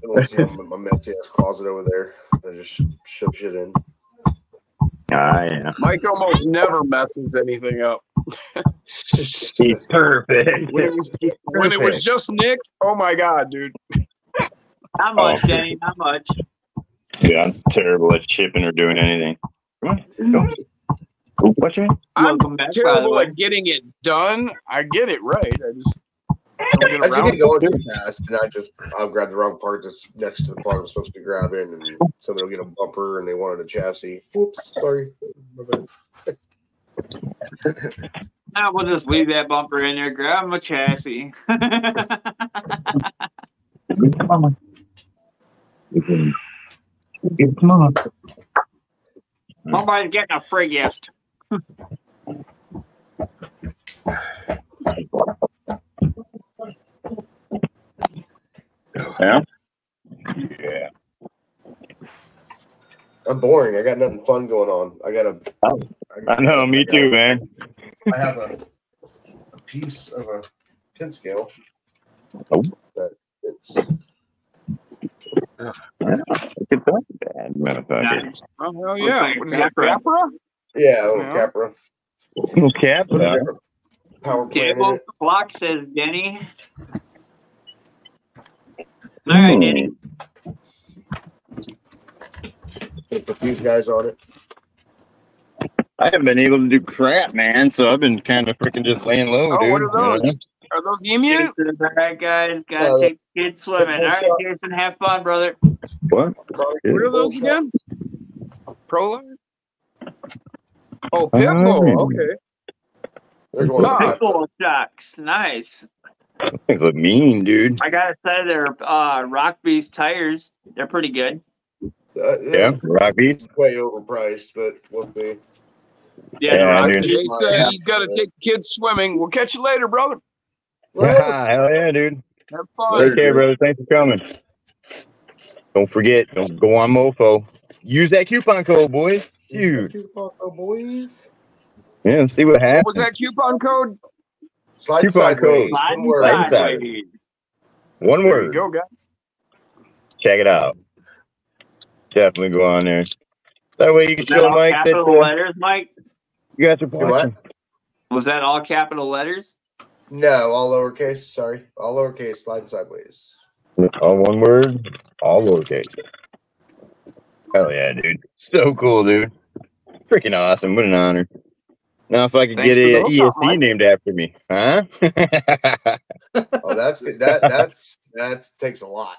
C: Unless, you know, my messy ass closet over there. I just shove shit in.
A: Ah yeah.
D: Mike almost never messes anything up.
A: He's perfect.
D: When it was, when it was just Nick, oh my god, dude.
B: Not oh, much, Denny. Not much.
A: Yeah, I'm terrible at shipping or doing anything. Come on, go. Go, what's your
D: I'm
B: back,
D: terrible at getting it done. I get it right. I just Don't
C: I just
D: around
C: get going too fast, and I just I'll grab the wrong part that's next to the part I'm supposed to be grabbing, and somebody will get a bumper and they wanted a chassis. Whoops, sorry.
B: now we'll just leave that bumper in there. Grab him a chassis. <laughs>
A: Come on. Come on.
B: Nobody's getting a free gift.
A: Yeah. Yeah.
C: I'm boring. I got nothing fun going on. I got a.
A: I, Oh, I know, me too, man.
C: I have a, a piece of a pin scale.
A: Oh.
C: That it's
A: It's not bad, motherfucker.
B: Nice.
D: Oh, hell yeah.
B: Okay,
D: What is that,
B: Capra.
D: Capra?
C: yeah, little
D: Yeah.
C: Capra.
A: Little cap.
C: Put a different power plant in
B: block says Denny. Hmm. All right, Denny.
C: Put these guys on it.
A: I haven't been able to do crap, man. So I've been kind of freaking just laying low,
D: Oh,
A: dude.
D: what are those?
A: You know?
D: Are those emu?
B: Jason, all right, guys. Gotta
C: Uh,
B: take kids swimming. All right, Jason, have fun, brother.
A: What?
D: What are those again? Pro Oh, Pitbull.
A: Oh.
D: Okay.
C: They're going.
B: Pitbull shocks. Nice.
A: Things look mean, dude.
B: I gotta say, they're uh, Rock Beast tires. They're pretty good.
C: uh,
A: Yeah, rock beat.
C: way overpriced, but we'll see.
B: Yeah,
A: Yeah,
B: the Rock
A: dude.
B: Beast-
D: Jay said he's got to take kids swimming. We'll catch you later, brother.
A: Yeah, hell yeah, dude.
D: Have fun.
A: Okay, brother. Thanks for coming. Don't forget, don't go on Mofo. Use that coupon code, boys. Huge.
C: Coupon code, boys.
A: Yeah, let's see what
D: What
A: happens.
D: was that coupon code?
C: Slide
A: Coupon
C: sideways.
A: code.
B: Slide
C: One word.
A: Slide
B: sideways.
A: One
D: There you
A: word.
D: go, guys.
A: Check it out. Definitely go on there. That way you can show
B: all
A: Mike that
B: capital
A: uh,
B: letters, Mike?
A: you guys are
C: what?
B: Was that all capital letters?
C: No, all lowercase. Sorry, all lowercase. Slide sideways.
A: All one word, all lowercase. Hell yeah, dude. So cool, dude. Freaking awesome. What an honor. Now, if I could
D: Thanks
A: get a
D: for the hookup,
A: ESP
D: Mike.
A: named after me, huh? <laughs>
C: Oh, that's that. <laughs> That's that takes a lot.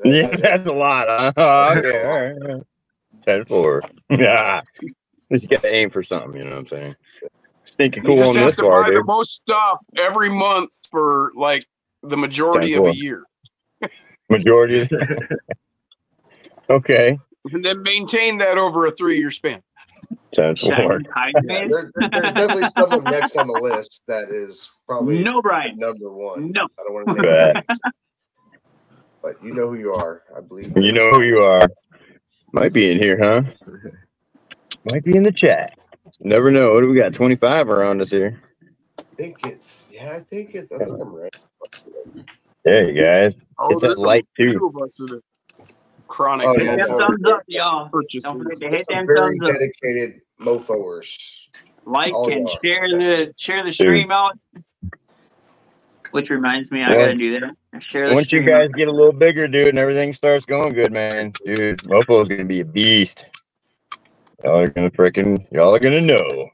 C: <laughs>
A: yeah, that's a lot. Huh? Oh, okay, all right, all right. Ten four. Yeah. Just got to aim for something, you know what I'm saying? Stinking
D: You
A: cool
D: just
A: on
D: have
A: this
D: to
A: bar,
D: buy the most stuff every month for like the majority of a year,
A: Majority. Of <laughs> okay.
D: and then maintain that over a three-year span.
A: Sounds
B: Shiny
C: Yeah, there, there- there's definitely someone next on the list that is probably
B: No, Brian.
C: number one.
B: No.
C: I don't want to
A: Bet.
C: name, it, but you know who you are. I believe.
A: You know who you are. Might be in here, huh? Might be in the chat. Never know. What do we got? 25 around us here.
C: I think it's. Yeah, I think it's. I think I'm right.
A: There you guys.
D: Oh,
A: Get that
D: there's
A: light
D: a
A: too.
D: of us that are chronic
C: Oh,
B: Hit
C: yeah,
B: them thumbs up, y'all.
D: purchases.
B: Don't forget to hit them
C: very
B: thumbs up.
C: dedicated mofoers.
B: Like
C: Oh,
B: and share the share the stream out. Which reminds me, I gotta do that. Share the
A: Once you guys
B: out.
A: get a little bigger, dude, and everything starts going good, man, dude, Mofo's gonna be a beast. Y'all are gonna freaking, y'all are gonna know.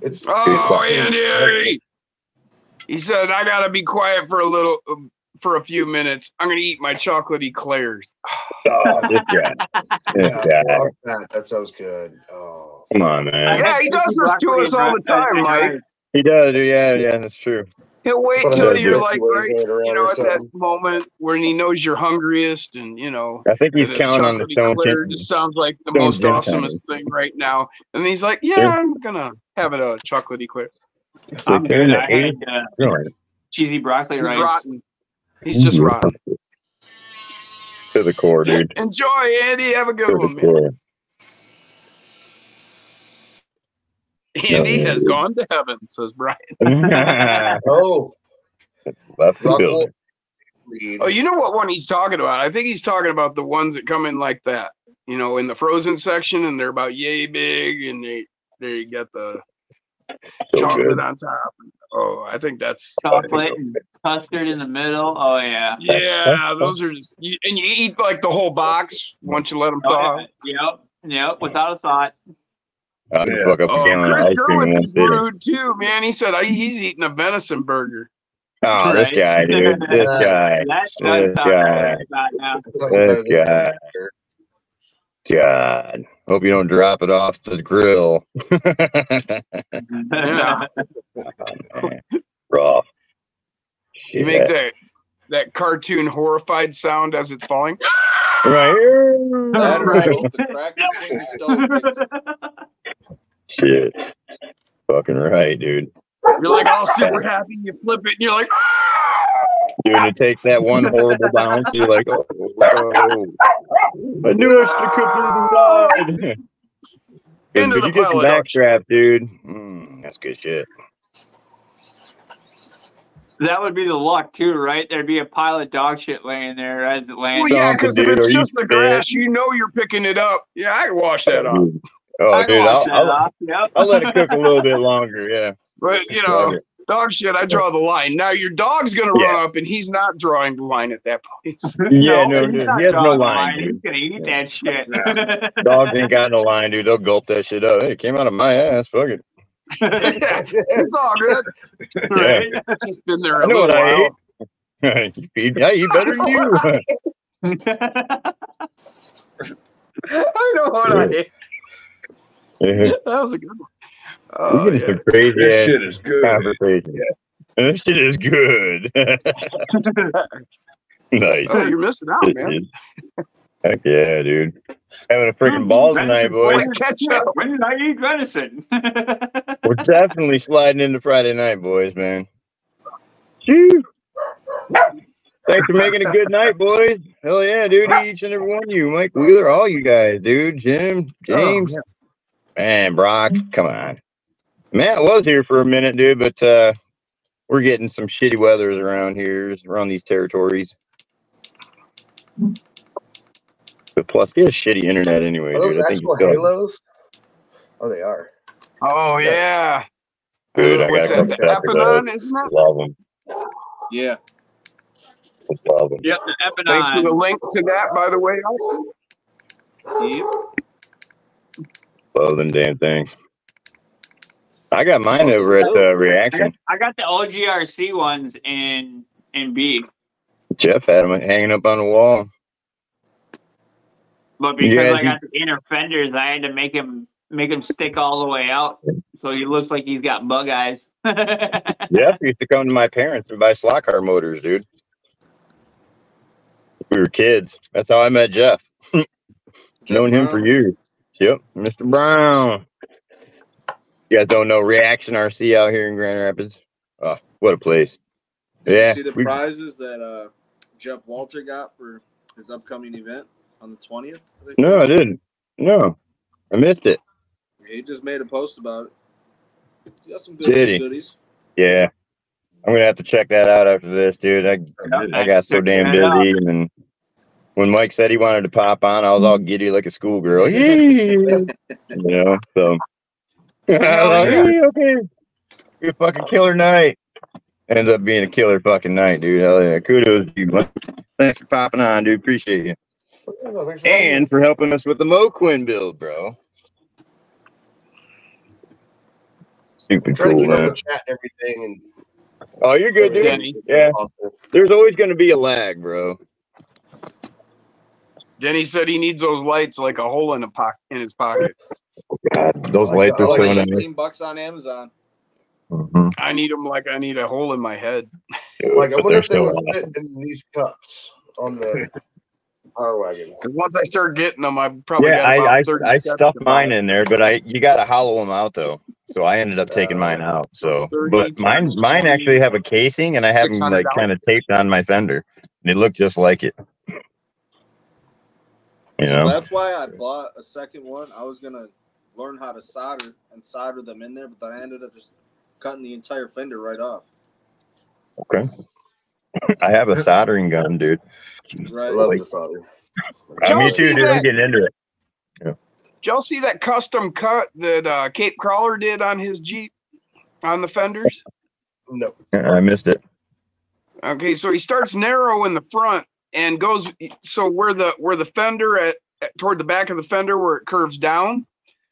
C: It's.
D: Oh, Andy! He said, "I gotta be quiet for a little, um, for a few minutes. I'm gonna eat my chocolate eclairs." <sighs>
A: Oh, this guy. <laughs> This
C: Yeah,
A: guy.
C: I that. that sounds good. Oh.
A: Come on, man.
D: Yeah, he does this to us all the time, Mike.
A: He does, dude. Yeah, yeah, that's true.
D: He'll wait
C: Put
D: till you're like right, you know, at that moment when he knows you're hungriest, and you know,
A: I think he's counting on the
D: chocolate
A: stone
D: eclair just sounds like the
A: Stone
D: most
A: gin
D: awesomest thing right now. And he's like, "Yeah,
A: Sure.
D: I'm gonna have it a chocolate eclair."
B: I'm
A: They're
B: good.
A: in
B: I had uh, cheesy broccoli
D: He's
B: rice.
D: rotten. He's just
A: Mhm.
D: rotten.
A: To the core, <laughs> dude.
D: Enjoy, Andy. Have a good
A: To
D: one,
A: the
D: man. Andy
A: yeah,
D: has
A: dude.
D: gone to heaven, says Brian.
A: Left <laughs> <laughs>
C: Oh,
A: the
C: Rockwell
A: building.
D: Oh, you know what one he's talking about? I think he's talking about the ones that come in like that. You know, in the frozen section, and they're about yay big, and they they get the
A: So
D: chocolate
A: good.
D: on top. Oh, I think that's
B: Chocolate and custard in the middle. Oh yeah.
D: Yeah, those are just, you, and you eat like the whole box once you let them
B: Oh,
D: thaw.
B: yeah. Yep. Yep. Without a thought.
A: I can
F: Yeah.
A: fuck up
D: Oh,
A: a gallon of
D: Chris
A: ice cream
D: Gerwitz is
A: sitting.
D: rude too, man. He said I, he's eating a venison burger.
A: Oh, this guy, dude. <laughs> This
C: Uh,
A: guy.
B: That
A: This
B: does sound
A: guy.
B: right about now.
C: Something better
A: This guy. God. Hope you don't drop it off the grill. <laughs>
D: Yeah. <laughs>
A: Rough.
D: You make that that cartoon horrified sound as it's falling. <gasps>
A: right here.
E: That
B: Right.
E: the crack between the stove gets
A: Shit. Fucking right, dude.
D: You're like all super happy. You flip it, and you're like,
A: Dude, it take that one horrible bounce. You're like, oh, oh. I knew I should have cut through the side. <laughs>
D: Into
A: Could
D: the
A: you get some
D: of dog
A: backstrap, dude? Mm, that's good shit.
B: That would be the luck too, right? There'd be a pile of dog shit laying there as it lands.
D: well,
B: lands.
D: yeah, because if it's just the grass, you know you're picking it up. Yeah, I can wash that off.
A: Oh,
B: I
A: dude,
B: wash
A: I'll, I'll,
B: yep.
A: I'll let it cook a little bit longer. Yeah.
D: But you know, dog shit, I draw the line. Now your dog's gonna
A: Yeah.
D: run up, and he's not drawing the line at that point. <laughs>
A: Yeah, no,
B: he's
A: dude, he has no
B: drawing the
A: line,
B: He's gonna eat that shit. <laughs>
A: Dogs ain't got no line, dude. They'll gulp that shit up. Hey, it came out of my ass. Fuck it. <laughs>
D: it's all good.
B: right?
D: It's just been there
A: I
D: a
A: know
D: little
A: what I
D: while.
A: ate. you feed me. I eat better than you. <laughs>
D: I know what I ate.
A: We're
D: That was a good one. Oh,
A: getting
D: yeah.
A: some crazy
F: This shit is good.
A: conversation. This <laughs> shit is good. nice.
D: Oh, you're missing out, man.
A: Heck yeah, dude. Having a freaking ball tonight, boys.
D: Catch up.
B: when did I eat venison? <laughs>
A: We're definitely sliding into Friday night, boys, man. Phew. Thanks for making a good night, boys. Hell yeah, dude. Each and every one of you, Mike Wheeler, all you guys, dude. Jim, James, and Brock. Come on. Matt was here for a minute, dude, but uh we're getting some shitty weathers around here, around these territories. But plus, he has shitty internet anyway,
C: Are those
A: dude.
C: Actual halos? Oh, they are.
D: Oh yeah.
A: Good, I
D: What's
A: gotta
D: that?
A: come
D: The
A: back to those.
D: Epinon, isn't that?
A: Love them.
E: Yeah.
A: Love them.
B: yep, the
D: Thanks for the link to that, by the way. Also,
E: Yep.
A: Love them damn things. I got mine over at uh,
B: I
A: Reaction.
B: got, I got the OGRC ones in in B,
A: Jeff had them hanging up on the wall.
B: But because
A: Yeah,
B: I got the inner fenders, I had to make him make him stick all the way out, so he looks like he's got bug eyes. <laughs>
A: Jeff used to come to my parents and buy slot car motors, dude. We were kids. That's how I met Jeff. <laughs> Known him for years. Yep, Mr. Brown. You guys don't know Reaction RC out here in Grand Rapids? Oh, what a place. Yeah.
E: See the prizes that uh, Jeff Walter got for his upcoming event on the twentieth.
A: no, I didn't. No, I missed it.
E: He just made a post about it. He's got some
A: Did
E: good
A: he?
E: goodies.
A: Yeah. I'm gonna have to check that out after this, dude. I I got so damn
B: Check out.
A: busy, and when Mike said he wanted to pop on, I was all mm. giddy like a schoolgirl. <laughs> you know, so <laughs> I was like, "Hey, okay, be fucking killer night. Ends up being a killer fucking night, dude. Hell yeah, kudos to you. Mike. Thanks for popping on, dude. Appreciate you,
C: Yeah, no, thanks for having
A: and for helping us with the Moquin build, bro. Super
C: trying to keep up
A: man.
C: with chat and everything, and
A: Oh, you're good, dude.
D: Denny.
A: Yeah, there's always gonna be a lag, bro.
D: Denny said he needs those lights like a hole in a pocket in his pocket.
A: God, those
C: I like
A: lights are
C: like
A: so
E: Only
C: that.
A: nice.
E: eighteen bucks on Amazon.
A: Mhm.
D: I need them like I need a hole in my head.
C: Like, I wonder if they
A: still
C: would fit in these cups on the <laughs> power wagon.
D: Because once I start getting them, I probably
A: Yeah,
D: got about
A: I, I,
D: 30
A: I
D: sets
A: stuffed
D: to
A: mine in there, but I you got to hollow them out though. So I ended up taking mine uh, out. So, but mine
D: times
A: mine actually have a casing, and I have them like kind of taped on my fender, and it looked just like it. You
E: So
A: know,
E: that's why I bought a second one. I was gonna learn how to solder and solder them in there, but then I ended up just cutting the entire fender right off.
A: okay. I have a soldering gun, dude.
C: I love
A: Like-
C: the solder.
A: Uh,
D: Y'all
A: me too, dude. I'm getting into it.
D: Did y'all see that custom cut that uh, Cape Crawler did on his Jeep on the fenders?
C: No.
A: I missed it.
D: Okay, so he starts narrow in the front and goes so where the where the fender at, at toward the back of the fender where it curves down.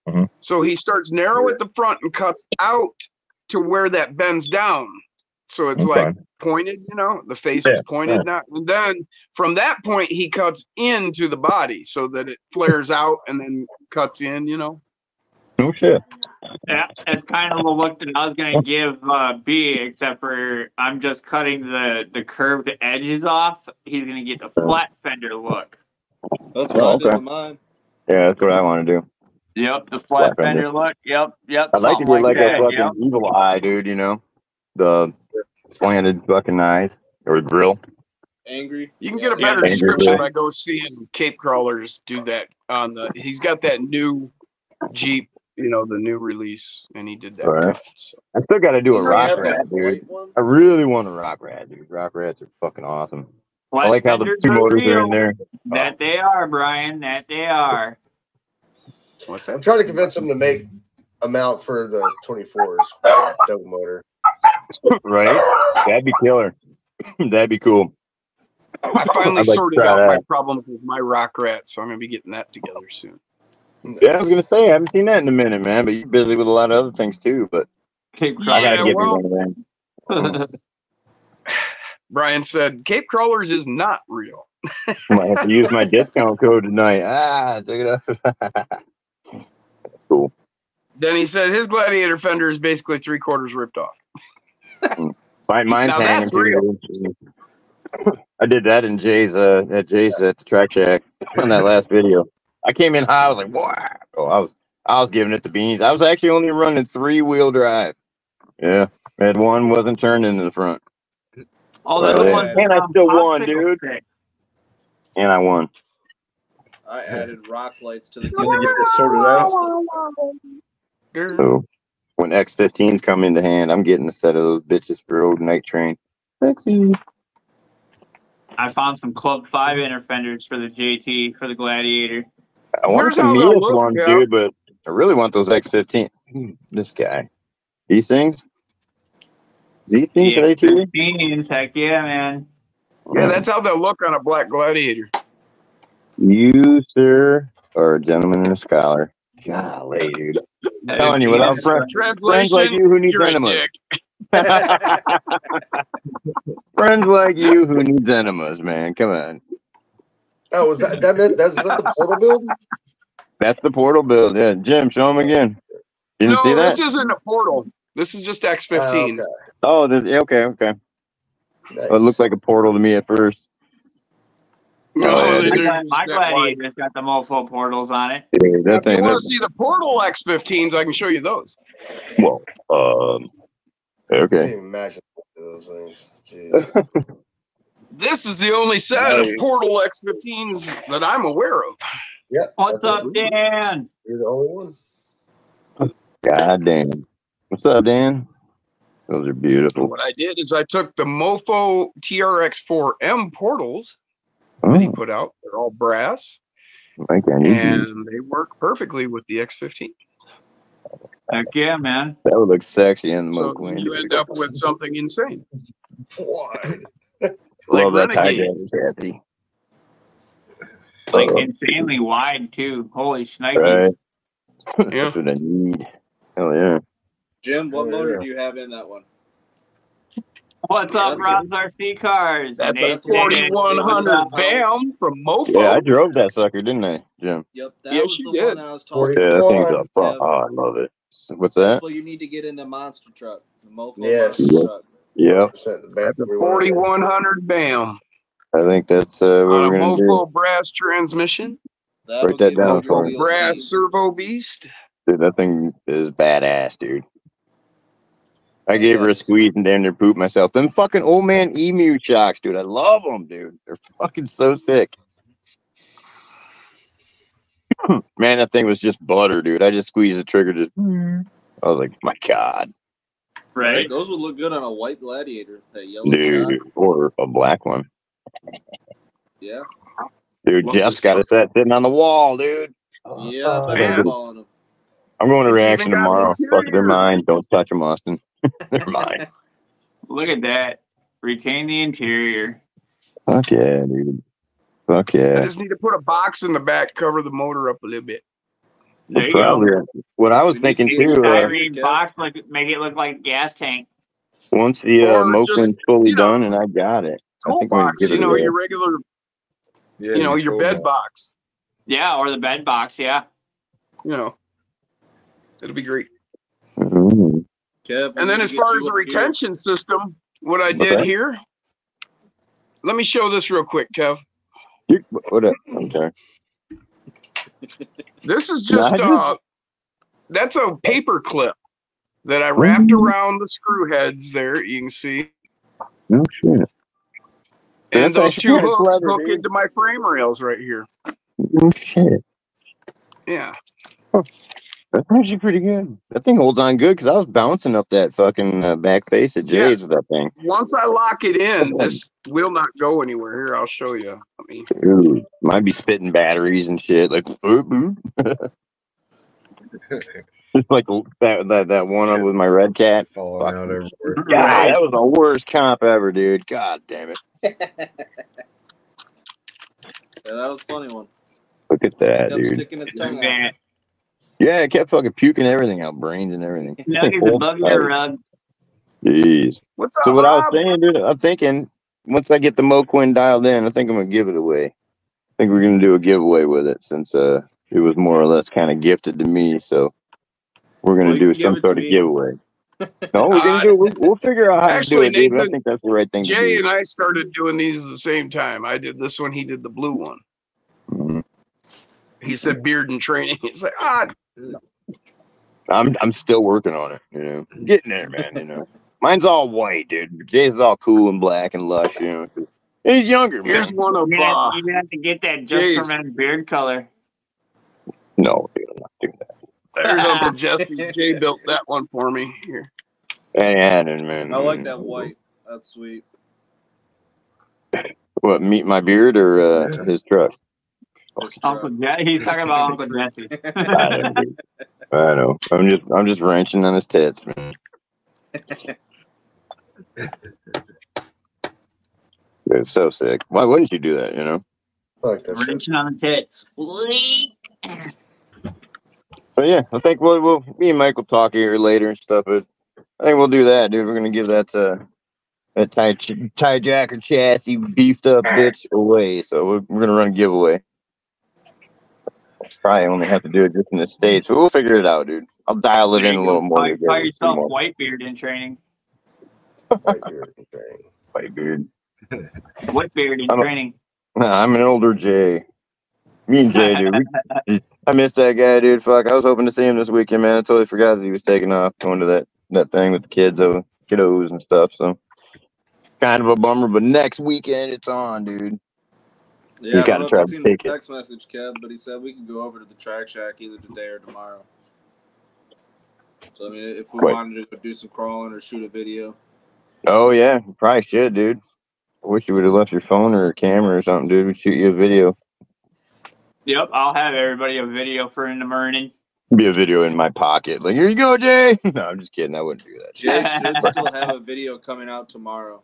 A: Mhm.
D: So he starts narrow at the front and cuts out to where that bends down. So it's
A: Okay.
D: like pointed, you know, the face
A: Yeah,
D: is pointed now. And then from that point, he cuts into the body so that it flares out and then cuts in, you know.
A: No shit.
B: Yeah, it's kind of the look that I was gonna give uh, B, except for I'm just cutting the the curved edges off. He's gonna get the flat fender look.
E: That's what
A: Oh,
E: I did
A: okay.
E: with mine.
A: Yeah, that's what I want to do.
B: Yep, the flat
A: Flat fender.
B: fender look. Yep, yep.
A: I'd like to
B: something
A: get like,
B: that,
A: a fucking
B: yep.
A: evil eye, dude. You know, the slanted fucking eyes or grill.
E: Angry.
D: You can get a better
A: Thank you,
D: description
A: sir.
D: by go seeing Cape Crawlers do that on the. He's got that new Jeep, you know, the new release, and he did that.
A: Right.
D: so.
A: I still got to do a
E: Does he
A: rock
E: have
A: rat, dude.
E: one?
A: I really want a rock rat, dude. Rock rats are fucking awesome. I like how the two
B: are
A: motors are in there.
B: That they are, Brian. That they are.
D: What's that?
C: I'm trying to convince him to make a mount for the 24s uh, double motor.
A: Right? That'd be killer. <clears throat> That'd be cool.
D: I finally
A: like
D: sorted
A: try
D: out my problems with my rock rat, so I'm gonna be getting that together soon.
A: Yeah, I was gonna say I haven't seen that in a minute, man. But you're busy with a lot of other things too. But
B: Cape
D: Yeah,
A: I gotta
B: Crawler.
A: get
D: well-
A: me one of them. <laughs>
D: Brian said Cape Crawlers is not real.
A: I <laughs> might have to use my discount code tonight. Ah, check it out. <laughs> That's cool.
D: Then he said his Gladiator fender is basically three quarters ripped off. <laughs>
A: Mine, mine's
D: Now
A: hanging
D: that's
A: too. I did that in Jay's uh at Jay's at the track shack <laughs> on that last video. I came in high, I was like, wow. Oh, I was I was giving it the beans. I was actually only running three wheel drive. Yeah. And one wasn't turned into the front.
B: Oh,
A: So,
B: the
A: yeah.
B: ones
A: And I still won, dude. And I won.
E: I added rock lights to the
F: I'm gonna get this sorted out.
A: So when X15s come into hand, I'm getting a set of those bitches for old night train. Sexy.
B: I found some Club Five inner fenders for the JT for the Gladiator.
A: I want
D: Here's
A: some
D: how they'll
A: Mias
D: look,
A: ones,
D: yeah.
A: dude, but I really want those X15. Hmm, This guy. These things? These things
B: Yeah,
A: at ATV?
B: 15s, heck yeah, man.
D: Yeah, that's how they'll look on a black Gladiator.
A: You, sir, are a gentleman and a scholar. Golly, dude. I'm telling you, without friends, friends like you who need enemas. <laughs> friends like you who need enemas, man. Come on.
C: Oh, was that, that that's that the portal build?
A: That's the portal build. Yeah, Jim, show him again. You didn't
D: no,
A: see that?
D: this isn't a portal. This is just
C: Oh,
D: X15.
C: okay.
A: Oh, okay, okay.
C: Nice.
A: It looked like a portal to me at first.
D: No,
A: Oh,
D: they're
B: my,
D: just
B: my. Gladiator's got the mofo portals on it.
A: Dude,
D: If
A: that
D: you
A: thing,
D: want to see the portal X15s, I can show you those.
A: well, um,
C: I
A: okay.
C: can't imagine those things. <laughs>
D: This is the only set of
F: Nice.
D: portal X15s that I'm aware of.
C: Yep.
B: What's up. Dan?
C: You're the only one.
A: God damn. What's up, Dan? Those are beautiful.
D: What I did is I took the Mofo TRX4M portals that he
A: Oh,
D: put out. They're all brass,
A: like I need
D: and
A: these.
D: they work perfectly with the X15.
B: Heck yeah, man.
A: That would look sexy in the
D: So
A: Moke
D: you end up with something insane.
C: Why?
A: Love
D: like
A: that tie
D: Renegade.
A: happy.
B: Like
A: Uh,
B: insanely wide too. Holy shnikes.
A: Right.
D: Yeah. <laughs>
A: That's what I need. Hell yeah.
E: Jim, what
C: Oh,
E: motor
C: yeah.
E: do you have in that one?
B: What's up,
E: Yeah,
B: Rob's RC Cars?
D: That's a
B: it's- it's-
D: 4100 BAM from Mofo.
A: Yeah, I drove that sucker, didn't I, Jim?
E: Yep, that
D: Yes,
E: was
D: you
E: the
D: did.
E: one that I was talking
A: Yeah,
E: about.
A: that thing's a
C: One.
A: Oh, I love it. What's
E: That's
A: that?
E: what you need to get in the monster truck. The Mofo
C: Yes.
E: monster
A: Yep.
E: truck.
A: Yep.
C: Percent
D: That's a
C: battery we wanted.
D: 4100 BAM
A: I think that's uh, what
D: on a
A: we're gonna do.
D: Mofo brass transmission,
E: That'll
A: Write that down for me.
D: brass
E: speed.
D: servo beast.
A: Dude, that thing is badass, dude. I gave her a squeeze and damn near pooped myself. Them fucking old man emu shocks, dude. I love them, dude. They're fucking so sick. <clears throat> Man, that thing was just butter, dude. I just squeezed the trigger. Just, mm-hmm. I was like, my god,
B: Right?
E: Those would look good on a white gladiator. That yellow
A: dude,
E: shot.
A: or a black one,
E: Yeah.
A: dude.
D: Love
A: Jeff's
D: this
A: got a set sitting on the wall, dude.
E: Yeah, I've been
D: man.
E: eyeballing them.
A: I'm going to
D: It's
A: reaction tomorrow. Fuck, they're mine. Don't touch them, Austin. <laughs> they're <laughs> mine.
B: Look at that. Retain the interior.
A: Fuck yeah, dude. Fuck yeah.
D: I just need to put a box in the back, cover the motor up a little bit.
B: There you go.
A: Probably. What I was
E: We need to
A: thinking too.
E: a
A: Uh,
B: Styrene box, like make it look like a gas tank.
A: Once the uh,
D: Or
A: moke
D: just,
A: one's fully
D: you know,
A: done and I got it, I think I'm gonna
D: toolbox,
A: give
D: you know, your regular,
F: Yeah,
D: you know, your
F: cool.
D: bed box.
B: Yeah, or the bed box. Yeah.
D: You know, it'll be great.
A: Mm.
E: Kev,
D: And then as far as the
E: a beer.
D: retention system, what I
A: What's
D: did
A: that?
D: here. Let me show this real quick, Kev.
A: You- What up? I'm.
D: This is just
A: Nigel?
D: uh that's a paper clip that I wrapped
A: Mhm.
D: around the screw heads there, you can see.
A: No shit.
D: And
A: That's
D: those two
A: kinda
D: hooks
A: clever,
D: hook
A: dude.
D: into my frame rails right here.
A: No shit.
D: Yeah.
A: That's actually pretty good. That thing holds on good because I was bouncing up that fucking uh, back face at
D: Yeah.
A: With that thing.
D: Once I lock it in, this will not go anywhere. Here, I'll show you. I mean,
A: Dude, might be spitting batteries and shit. Like, boop, boop. <laughs> Just like that, that that one up with my red cat.
F: Falling out everywhere.
A: God, that was the worst comp ever, dude. God damn it. <laughs>
E: Yeah, that was a funny one.
A: Look at that, dude.
E: sticking his tongue out.
B: Man,
A: Yeah, it kept fucking puking everything out, brains and everything.
B: Nuggets above your rug.
A: Jeez.
D: what's up,
A: So what I was saying, dude, I'm thinking once I get the Moquin dialed in, I think I'm gonna give it away. I think we're gonna do a giveaway with it since uh it was more or less kind of gifted to me. So we're gonna
E: Well,
A: do some sort of
E: me.
A: giveaway. <laughs> No, we're gonna
D: Uh,
A: do. it. We'll, we'll figure out how
D: actually,
A: to do it, dude. I think that's the right thing
D: Jay
A: to do.
D: and I started doing these at the same time. I did this one, he did the blue one. He said beard and training. <laughs> He's like, ah,
A: I'm I'm still working on it. You know, getting there, man. You know, mine's all white, dude. Jay's is all cool and black and lush. You know, he's younger, man.
D: here's one of
B: You're
D: uh,
B: have, you're gonna have to get that
D: Jeez.
B: just for men beard color.
A: No, dude, I'm not doing that.
D: there's Uncle <laughs> Jesse. Jay built that one for me. Here.
A: Hey, Adam, man.
E: I like that white. That's sweet.
A: What? Meet my beard or uh,
F: Yeah.
A: his truck?
E: His.
B: Uncle Jesse. He's talking about Uncle Jesse.
A: I know, dude. I know. I'm just I'm just wrenching on his tits, man. It's so sick. Why wouldn't you do that? You know.
C: I that.
B: Wrenching on the tits.
A: But yeah, I think we'll, we'll me and Mike will talk here later and stuff. But I think we'll do that, dude. We're gonna give that uh that tie ch- tie jacker chassis beefed up bitch away. So we're, we're gonna run a giveaway. Probably only have to do it just in the states, but we'll figure it out, dude. I'll dial it
B: There
A: in a little more.
B: Call,
A: to get
B: call
A: it some
B: yourself
A: more
B: Whitebeard in training.
C: White beard and thing.
A: white beard. <laughs>
B: Whitebeard in
A: I don't-
B: training.
A: Nah, I'm an older Jay. Me and Jay, <laughs> dude. we- I missed that guy, dude. Fuck, I was hoping to see him this weekend, man. I totally forgot that he was taking off, going to that that thing with the kids, uh, kiddos and stuff. So, kind of a bummer. But next weekend, it's on, dude.
E: Yeah, I
A: gotta
E: don't know
A: try to
E: seen
A: take
E: the
A: it.
E: text message, Kev, but he said we can go over to the track shack either today or tomorrow. So I mean, if we
A: Right.
E: wanted to do some crawling or shoot a video,
A: Oh yeah, you probably should, dude. I wish you would have left your phone or a camera or something, dude. We'd shoot you a video.
B: Yep, I'll have everybody a video for in the morning.
A: Be a video in my pocket. Like, here you go, Jay. <laughs> No, I'm just kidding. I wouldn't do that.
E: Jay should <laughs> still have a video coming out tomorrow.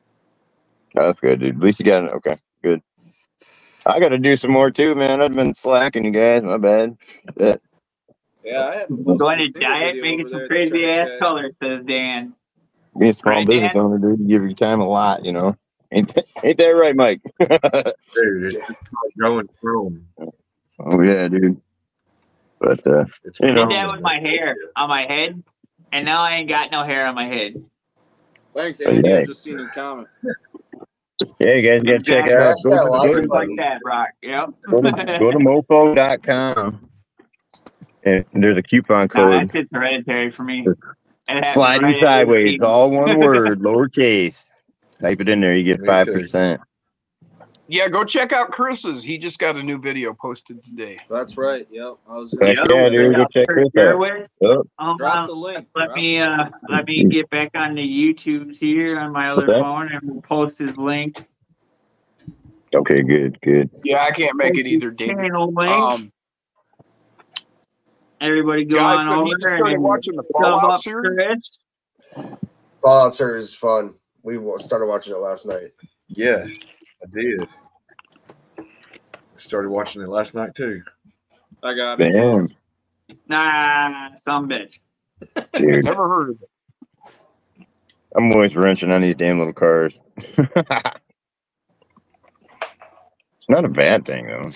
A: Oh, that's good, dude. At least you got it. Okay, good. I got to do some more too, man. I've been slacking, you guys. My bad. Yeah.
E: Yeah, I have.
B: I'm going to diet, making some crazy ass colors, says Dan.
A: Be a small
B: Right,
A: business
B: Dan?
A: owner, dude. You give your time a lot, you know. Ain't that, ain't that right, Mike?
F: Dude, it's just like
A: oh yeah, dude. But uh,
F: It's
A: You
B: I
A: know.
B: did that with my hair on my head, and now I ain't got no hair on my head.
E: Thanks,
A: Oh,
E: Andy.
A: yeah.
E: I just seen him comment.
A: Yeah, you guys gotta check
B: Exactly.
A: out. Go,
C: that
A: to-
C: like
A: go, to,
B: like that, Rock. Yep.
A: go to go to mofo.com. And there's a coupon
B: Nah,
A: code.
B: that shit's hereditary for me. It happens
A: Sliding
B: right
A: sideways, all one <laughs> word, lowercase. Type it in there, you get five
F: too.
A: percent.
D: Yeah, go check out Chris's. He just got a new video posted today.
E: That's right. Yep. I was gonna
A: yeah, dude. Go check
B: For
A: this
B: sure
A: out.
B: with.
A: Oh,
B: Um,
E: drop the link.
B: let
E: Drop
B: me
E: the
B: uh
E: link.
B: let me get back on the YouTubes here on my other
A: Okay.
B: phone and we'll post his link.
A: okay, good, good.
D: Yeah, I can't make it either, David.
B: Channel link.
D: Um,
B: Everybody go
D: guys,
B: on
D: so
B: over
D: you just started
B: and
D: watching the Fallout
B: up
D: series?
B: Chris.
C: Fallout series is fun. We started watching it last night.
F: Yeah, I did. Started watching it last night too.
E: I got it.
A: Damn,
B: Nah, some bitch.
A: dude.
D: Never heard of it.
A: I'm always wrenching on these damn little cars. <laughs> it's not a bad thing though.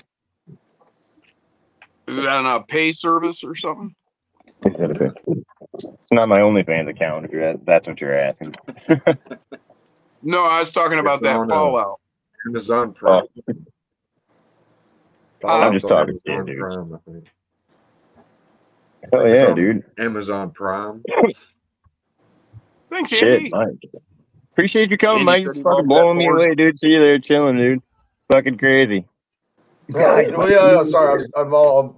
D: Is it on a pay service or something?
A: It's not, a bad- it's my OnlyFans account if you're at, that's what you're asking. <laughs>
D: No, I was talking about
F: It's
D: that Fallout.
F: Amazon oh. Prime.
A: I'm just talking
F: Amazon
A: shit, dude.
F: Prime, I think.
A: Oh yeah, dude.
F: Amazon Prime. <laughs>
D: Thanks,
A: Shit,
D: Andy.
A: Mike. Appreciate you coming,
D: Andy
A: Mike. It's fucking blowing me away, dude. See you there, chilling, dude. Fucking crazy.
C: Yeah, well, yeah, yeah, sorry, I'm, I'm all. I'm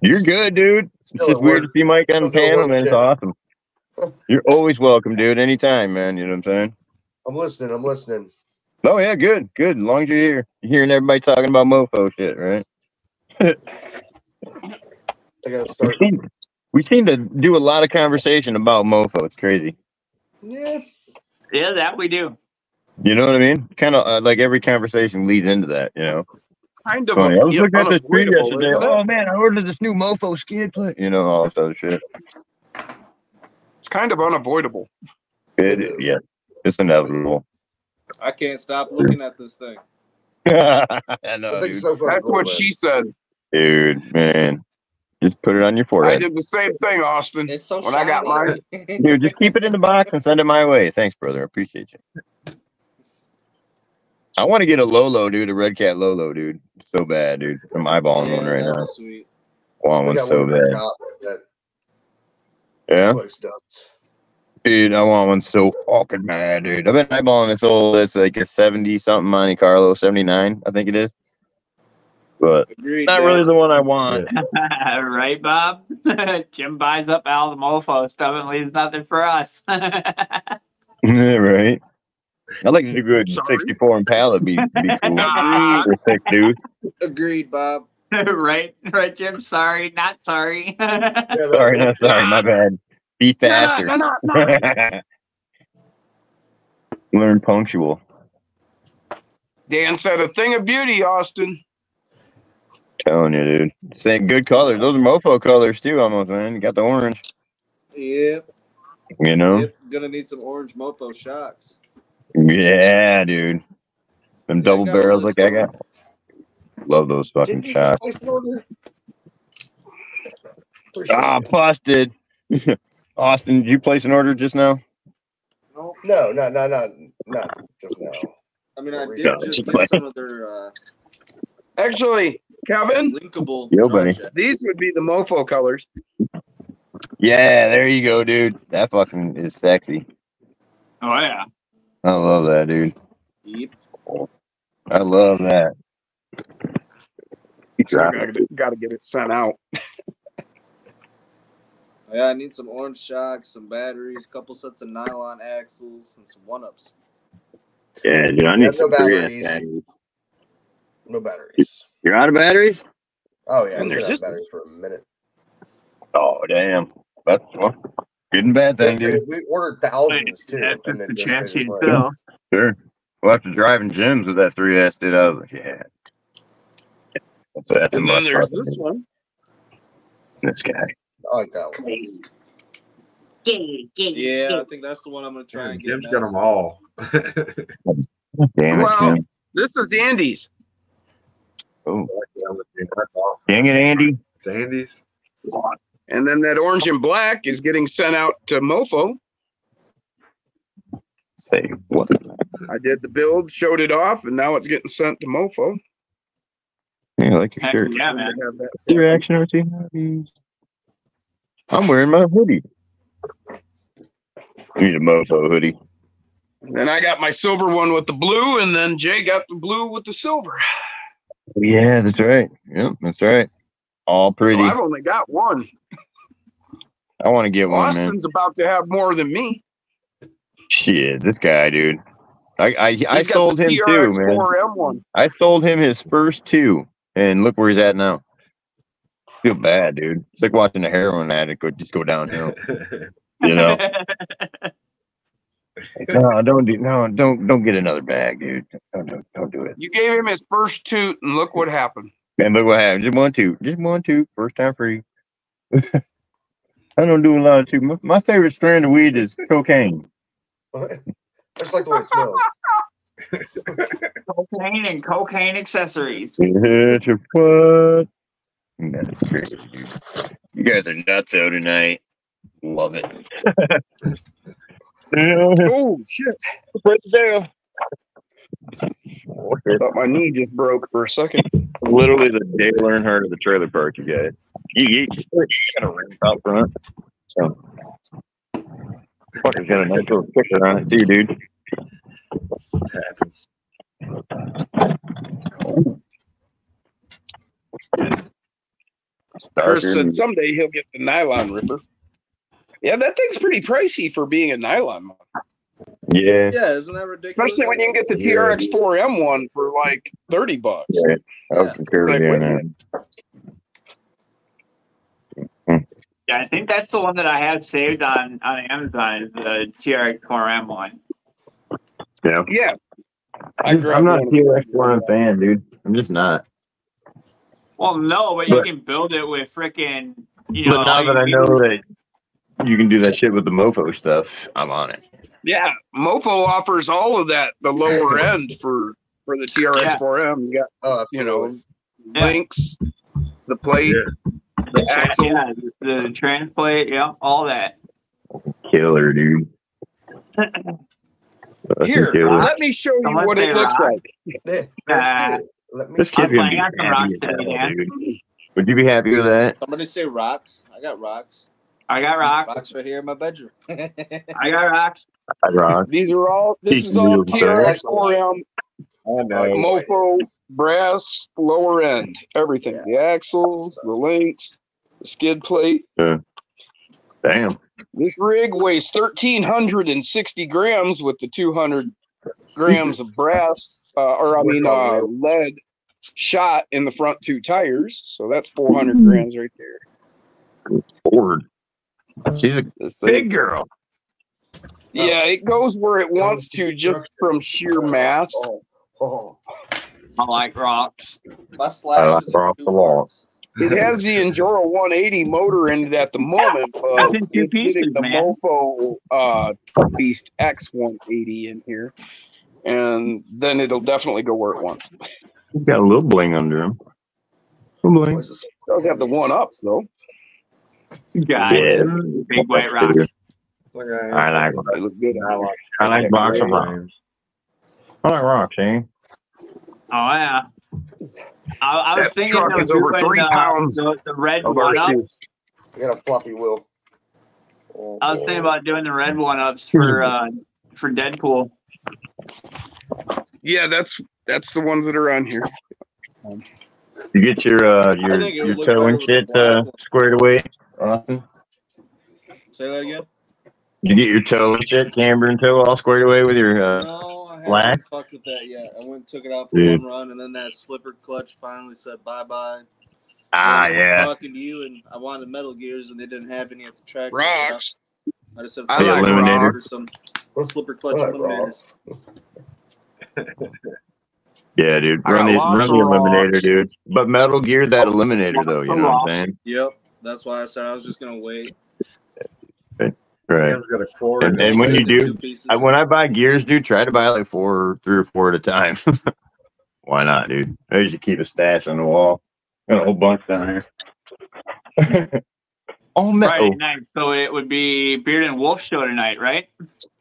A: You're good, dude. It's just weird
C: work.
A: to see Mike on the panel, man. It's awesome. You're always welcome, dude. Anytime, man. You know what I'm saying?
C: I'm listening. I'm listening.
A: Oh yeah, good, good. As long as you're here, you're hearing everybody talking about mofo shit, right? <laughs>
C: I gotta
A: We seem, we seem to do a lot of conversation about mofo. It's crazy.
C: Yeah,
B: Yeah, that we do.
A: You know what I mean? Kind of uh, like every conversation leads into that. You know.
D: Kind of
A: Funny. I was looking at this tweet yesterday. Oh man, I ordered this new mofo skid plate. You know all this other shit.
D: It's kind of unavoidable.
A: It,
C: It is.
A: yeah, it's inevitable.
E: I can't stop looking at this thing.
A: I <laughs>
C: I
A: know,
C: think
A: dude.
C: so
D: That's what
C: man.
D: she said.
A: Dude, man, just put it on your forehead.
D: I did the same thing, Austin.
E: It's so
D: When I got
E: mine. <laughs>
A: Dude, just keep it in the box and send it my way. Thanks, brother. I appreciate you. I want to get a Lolo, dude, a Red Cat Lolo, dude. So bad, dude. I'm eyeballing one right now.
E: Sweet.
A: Want one so
C: one
A: bad.
C: that
A: Yeah,
C: Netflix does.
A: Dude, I want one so fucking bad, dude. I've been eyeballing this old, it's like a 70 something Monte Carlo, 79, I think it is. But
E: Agreed.
A: not
E: Dad.
A: really the one I want. <laughs>
B: right, Bob? <laughs> Jim buys up all the mofo stuff and leaves nothing for us.
A: Yeah, <laughs> right. I like to do good
D: Sorry.
A: 64 Impala be, be cool.
D: Nah.
A: Thick dude.
E: Agreed, Bob.
B: right, right, Jim. Sorry, not sorry.
C: Yeah, that-
A: Sorry, no, sorry, my bad. Be faster.
D: No, no, no, <laughs> no.
A: Learn punctual.
D: Dan said a thing of beauty, Austin.
A: Telling you, dude. Same good colors. Those are mofo colors too, almost, man. You got the orange.
E: Yeah.
A: You know?
E: Yep. Gonna need some orange mofo shocks.
A: Yeah, dude. Them
E: Yeah,
A: double
E: got
A: barrels
E: this
A: like I got. Love those fucking
C: Did you just
A: shots.
C: place an order? Appreciate
A: Ah, busted. <laughs> Austin, did you place an order just now?
E: No,
C: No, no, no, not not just now.
E: I mean I did
A: Yeah,
E: just
A: just
E: get some of their uh,
D: Actually, Kevin,
E: linkable.
A: Yo, buddy.
D: these would be the mofo colors.
A: Yeah, there you go, dude. That fucking is sexy.
B: oh yeah.
A: I love that, dude.
E: Yep.
A: I love that. Keep
D: Still
A: driving.
D: gotta, gotta get it sent out. <laughs>
E: Oh, yeah, I need some orange shocks, some batteries, couple sets of nylon axles, and some one ups.
A: Yeah, dude, I need
C: Have no
A: some 3S
C: batteries.
A: batteries.
C: No batteries.
A: You're out of batteries?
C: Oh yeah,
D: And
C: we
D: there's
C: have
D: this-
C: batteries for a minute.
A: Oh, damn. That's well, good and bad thing, dude.
C: We ordered thousands too,
B: That's
C: and then
B: the
C: just, they
B: chassis
C: just went-
B: itself.
A: Sure. Well, after driving gyms with that 3S, dude, I was like, yeah. That's, that's a
D: then
A: must
D: there's this one.
A: This guy.
C: I like that one.
E: Yeah, I think that's the one I'm gonna try and get.
F: Jim's got them all. <laughs>
A: Damn it,
D: Well-
A: Jim.
D: This is Andy's.
A: Oh,
F: That's awesome.
A: dang it, Andy.
F: Sandy's.
D: And then that orange and black is getting sent out to Mofo.
A: Say what?
D: I did the build, showed it off, and now it's getting sent to Mofo.
A: Yeah, I like your
B: Heck
A: shirt.
B: yeah, man.
D: Have that
A: Your action RC hobbies. I'm wearing my hoodie. Need a mofo hoodie.
D: Then I got my silver one with the blue, and then Jay got the blue with the silver.
A: Yeah, that's right. Yep, that's right. All pretty.
D: So I've only got one.
A: I want to get one.
D: Austin's about to have more than me.
A: Shit, this guy, dude. I I, I sold him too, man.
D: TRX4M one.
A: I sold him his first two, and look where he's at now. Feel bad, dude. It's like watching a heroin addict go just go downhill. <laughs> You know? <laughs> no, don't do no, don't don't get another bag, dude. Don't do, don't do it.
D: You gave him his first toot, and look what happened.
A: And look what happened. Just one two, just one two, first time free. <laughs> I don't do a lot of two. My, my favorite strand of weed is cocaine.
C: Just like the way it smells.
B: Cocaine and cocaine accessories.
A: Hit your foot. That's crazy, dude. You guys are nuts out tonight. Love it. <laughs>
D: Oh shit!
A: Right there.
D: I thought my knee just broke for a second.
A: Literally the Dale Earnhardt of the trailer park, you guys. You, you, you got a ramp out front. So, fucker's got a nice little kicker on it too, dude.
D: Chris said someday he'll get the nylon ripper. Yeah, that thing's pretty pricey for being a nylon one.
A: Yeah.
E: Yeah, isn't that ridiculous?
D: Especially when you can get the
A: Yeah.
D: TRX 4M one for like 30 bucks.
A: Yeah. I would
E: Yeah.
A: concur
D: It's
A: with
D: like,
A: you
D: wait
A: on
D: a
A: that.
D: minute.
B: Yeah, I think that's the one that I have saved on on Amazon is the TRX 4M one.
A: Yeah.
D: Yeah. I
A: I'm
D: grabbed
A: not a
D: one.
A: TRX one fan, dude. I'm just not.
B: Well, no, but you
A: But-
B: can build it with freaking. You know,
A: But now that I know
B: need-
A: that you can do that shit with the mofo stuff, I'm on it.
D: Yeah, Mofo offers all of that, the lower <laughs> end for for the TRX4M. You got,
C: Oh,
D: you know.
B: Yeah.
D: links, the plate, the
B: Yeah,
D: axles.
B: yeah, the, the transplate, yeah, all that.
A: Killer, dude. <laughs> Fucking
D: Here,
A: killer.
D: let me show you
B: Someone
D: what
B: say
D: it looks
B: rock.
D: like.
C: Yeah,
B: Uh,
C: let's <laughs> do it. Let me.
A: This kid's
B: I'm
A: be
B: playing on some
A: happy
B: rocks
A: as hell,
B: today, man.
A: dude. Would you be happy with that?
E: Somebody say rocks. I got rocks.
B: I got rocks.
E: Rocks right here in my bedroom. <laughs>
B: I got rocks.
A: I rock.
D: These are all. This
A: Teach
D: is all TRX 4M
F: I know.
D: Mofo brass lower end, everything.
C: Yeah.
D: The axles, the links, the skid plate. Yeah.
A: Damn.
D: This rig weighs 1,360 grams with the 200 grams of brass, uh, or I mean, uh, lead shot in the front two tires. So that's 400 grams right there.
A: Ford. She's a
D: This
A: big
D: thing's-
A: girl.
D: Yeah, it goes where it wants to just from sheer mass.
C: Oh, oh.
B: I like rocks.
E: My
A: I like
E: are
A: off
E: two
A: the wall.
E: parts.
D: It has the <laughs> Enduro 180 motor in it at the moment, but
B: That's in two
D: it's getting the
B: man.
D: Mofo uh, Beast X180 in here, and then it'll definitely go where it wants.
A: He's got a little bling under him. Little bling.
D: It does have the one ups though.
B: Guys,
A: Yeah.
B: big white rocks.
F: Look at
A: I like
D: They look good.
F: I like,
A: I like box of rocks.
F: rocks.
A: I like rocks, eh?
B: Oh yeah. I, I was
D: That
B: thinking
D: truck is over three
B: uh,
D: pounds
B: The, the red
D: Of
B: one up.
D: RC.
C: I got a floppy wheel. Oh,
B: I was
C: boy.
B: thinking about doing the red one ups for uh for Deadpool.
D: Yeah, that's that's the ones that are on here.
A: You get your uh your
E: it
A: your toe and shit uh, squared away, Austin.
E: Say that again.
A: You get your toe and shit, camber and toe all squared away with your uh
E: No, I haven't
A: black?
E: fucked with that yet. I went and took it out for
A: Dude.
E: one run, and then that slipper clutch finally said bye bye.
A: ah yeah.
E: Talking to you, and I wanted metal gears, and they didn't have any at the track. so
D: Rocks.
E: I just said,
D: I
E: "Fuck
A: like
E: it,
A: rocks.
E: order some slipper clutch
C: I like
E: eliminators. <laughs>
A: Yeah, dude. Run
D: got
A: the run the eliminator,
D: rocks.
A: dude. But metal gear that eliminator though, you know what I'm saying?
E: Yep, that's why I said I was just gonna wait.
A: Right.
F: Got a.
A: And- and when you do. I, when I buy gears, dude, try to buy like four, three or four at a time. <laughs> Why not, dude? I usually keep a stash on the wall. Got a whole bunch down here. <laughs> All metal.
B: Friday night, so it would be Beard and Wolf show tonight, right?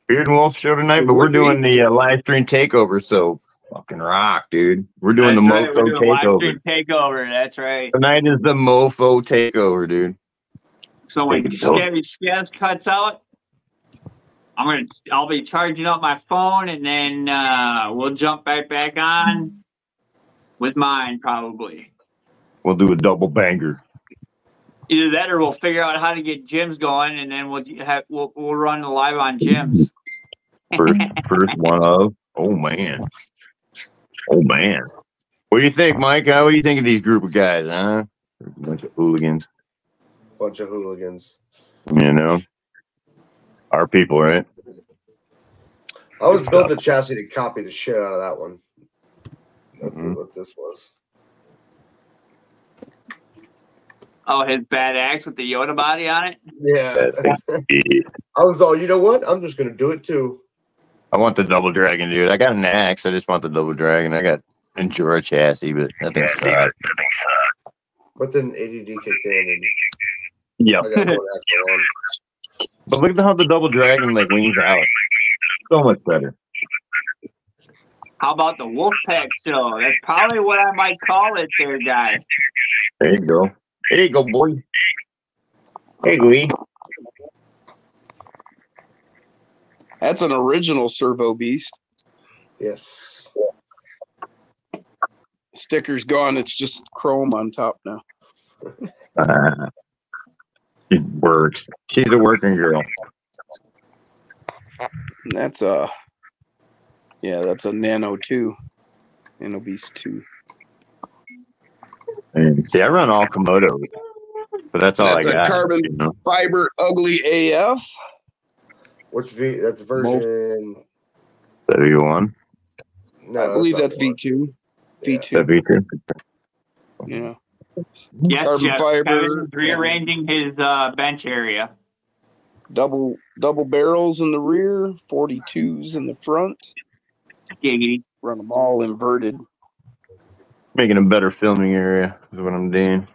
A: Beard and Wolf show tonight, but we're doing the uh, live stream takeover. So fucking rock, dude. We're doing the
B: right,
A: mofo
B: we're doing live
A: takeover.
B: stream takeover. That's right.
A: Tonight is the mofo takeover, dude.
B: So when. Scabby Scabs cuts out, I'm gonna I'll be charging up my phone and then uh, we'll jump right back on with mine probably.
A: We'll do a double banger.
B: Either that or we'll figure out how to get Jim's going and then we'll have we'll, we'll run the live on Jim's.
A: First, first one of. Oh man. Oh man. What do you think, Mike? How do you think of these group of guys, huh? A bunch of hooligans,
C: Bunch of hooligans.
A: you know. Our people, right?
C: I was building a chassis to copy the shit out of that one. That's
A: Mhm.
C: what this was.
B: Oh, his bad axe with the Yoda body on it.
C: Yeah.
A: Yeah. <laughs>
C: I was all, you know what? I'm just gonna do it too.
A: I want the double dragon, dude. I got an axe. I just want the double dragon. I got Enduro chassis, but that thing sucks.
C: But then ADD kicked in and
A: Yeah.
C: I got one after on.
A: But look at how the double dragon like wings out. So much better.
B: How about the Wolfpack show? That's probably what I might call it there, guys.
A: There you go. There you go, boy. Hey, Glee.
D: That's an original servo beast.
C: Yes.
D: Sticker's gone. It's just chrome on top now.
A: Uh, <laughs> she works. She's a working girl.
D: That's a yeah, that's a Nano two, Nano Beast two.
A: And see, I run all Komodo, but that's all
D: That's
A: I
D: a
A: got.
D: carbon-
A: you know?
D: Fiber ugly AF.
C: What's V? That's version.
A: W one,
C: No,
D: I believe that's. V two. V two.
A: V two.
D: Yeah.
B: Yes,
D: Carbon
B: Jeff.
D: fiber.
B: Kevin's rearranging his uh, bench area.
D: Double double barrels in the rear, forty twos in the front.
B: Giggity.
D: Run them all inverted.
A: Making a better filming area is what I'm doing.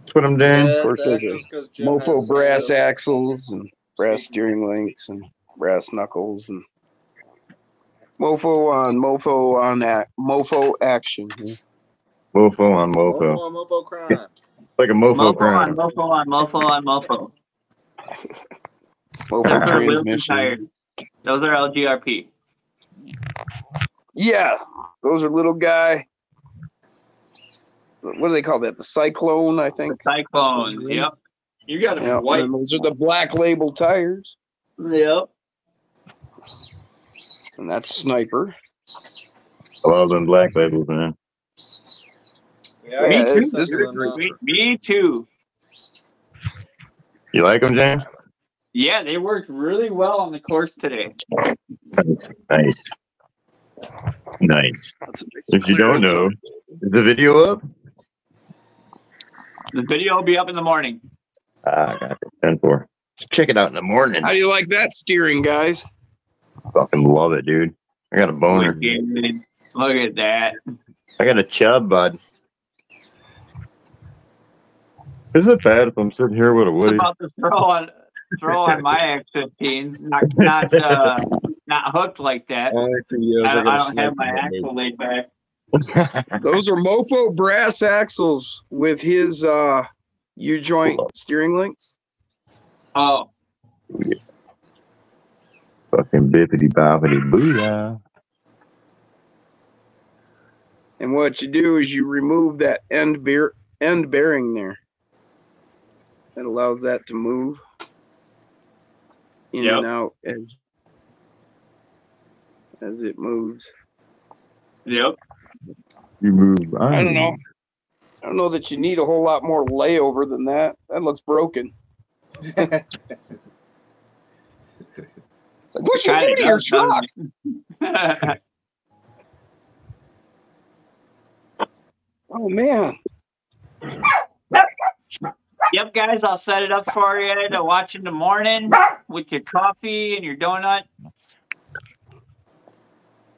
A: That's what I'm doing.
E: Yeah,
D: course,
E: that's
D: there's a
E: just 'cause Jim
D: Mofo brass
E: stand-up
D: axles and brass
E: speaking.
D: steering links and brass knuckles and mofo on mofo on that mofo action.
A: Mofo on
E: Mofo
A: mofo.
E: on Mofo crime. <laughs>
A: Like a mofo,
B: Mofo on mofo on mofo on mofo. <laughs>
D: Mofo
B: Those are wheels and
D: transmission.
B: Those are LGRP.
D: Yeah, those are little guy. What do they call that? The cyclone, I
B: The
D: think.
B: Cyclones. Yep. You got
D: Yeah,
B: it white.
D: and those are the black label tires,
B: Yep.
D: and that's sniper.
A: I love them black labels, man.
E: Yeah,
D: Me
E: yeah,
D: too.
E: it's
D: This
E: something, uh,
B: Me, me too.
A: You like them, James?
B: Yeah, they worked really well on the course today.
A: Nice. Nice.
D: That's a big
A: If you don't know, is the video up?
B: The video will be up in the morning.
A: Ah, I got it. 10 4. Check it out in the morning.
D: How do you like that steering, guys?
A: Fucking love it, dude. I got a boner.
B: Look at that.
A: I got a chub, bud. Is it bad if I'm sitting here with a
B: It's
A: Woody?
B: about to throw on throw on my X15s. Not not uh, not hooked like that.
F: Only for you.
B: I, I don't have my axle laid back. <laughs>
D: Those are Mofo brass axles with his uh U joint steering links.
B: Oh,
A: Fucking bippity boppity booyah.
D: And what you do is you remove that end bear end bearing there. That allows that to move in
B: Yep.
D: and out as as it moves.
B: yep.
A: You move.
D: I don't know. I don't know that you need a whole lot more layover than that. That looks broken. <laughs> It's like, what you do to your truck? <laughs> Oh man.
B: Yep, guys, I'll set it up for you to watch in the morning with your coffee and your donut.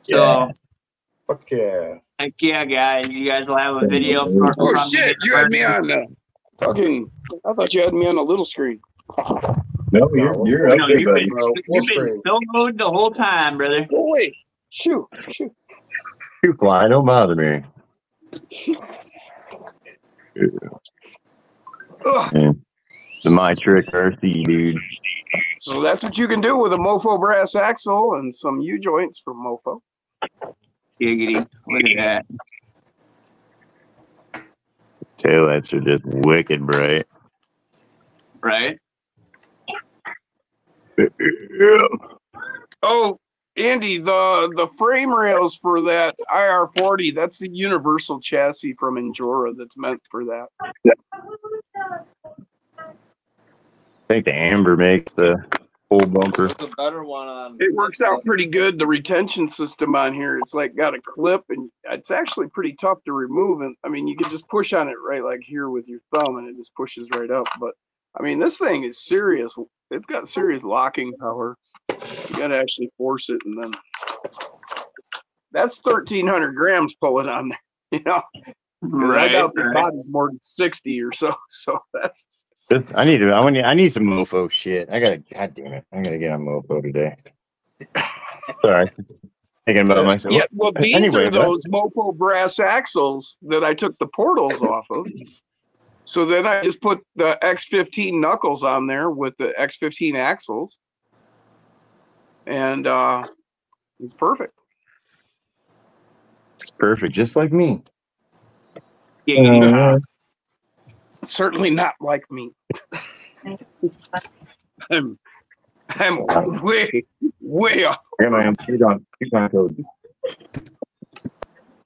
B: So,
A: Yeah.
C: Fuck yeah.
B: heck yeah, guys, you guys will have a video for.
D: Oh
B: from
D: shit! You had me on uh, fucking. I thought you had me on a little screen.
A: No,
C: you're-
A: you're
B: You know, you've been,
C: Bro, full
B: you've been
C: screen.
B: so moved the whole time, brother.
D: Go away. Shoot. Shoot.
A: You fly, don't bother me. <laughs>
D: Ugh.
A: It's my trick RC, dude.
D: So that's what you can do with a Mofo brass axle and some U joints from Mofo.
B: Giggity. Look at that.
A: Taillights are just wicked bright.
B: Right? <laughs>
D: Oh, Andy, the the frame rails for that IR40, that's the universal chassis from Enduro that's meant for that.
A: I think the amber makes the whole bumper.
E: There's a better one on.
D: It works out pretty good. The retention system on here, it's like got a clip and it's actually pretty tough to remove. And I mean, you can just push on it right like here with your thumb and it just pushes right up. But I mean, this thing is serious. It's got serious locking power. You gotta actually force it and then that's thirteen hundred grams pulling on there, <laughs> you know. 'Cause I
B: Right,
D: doubt this
B: right.
D: body's more than sixty or so. <laughs> So that's
A: I need to. I want. I need some mofo shit. I gotta. God damn it! I gotta get on mofo today. Sorry. Thinking about myself.
D: yeah. Well, these
A: Anyway,
D: are
A: but-
D: those mofo brass axles that I took the portals off of. So then I just put the X15 knuckles on there with the X15 axles, and uh, it's perfect.
A: It's perfect, just like me.
B: Giggity.
D: Certainly not like me. I'm, I'm way, way off.
A: Here I am. Keep on. Keep on code.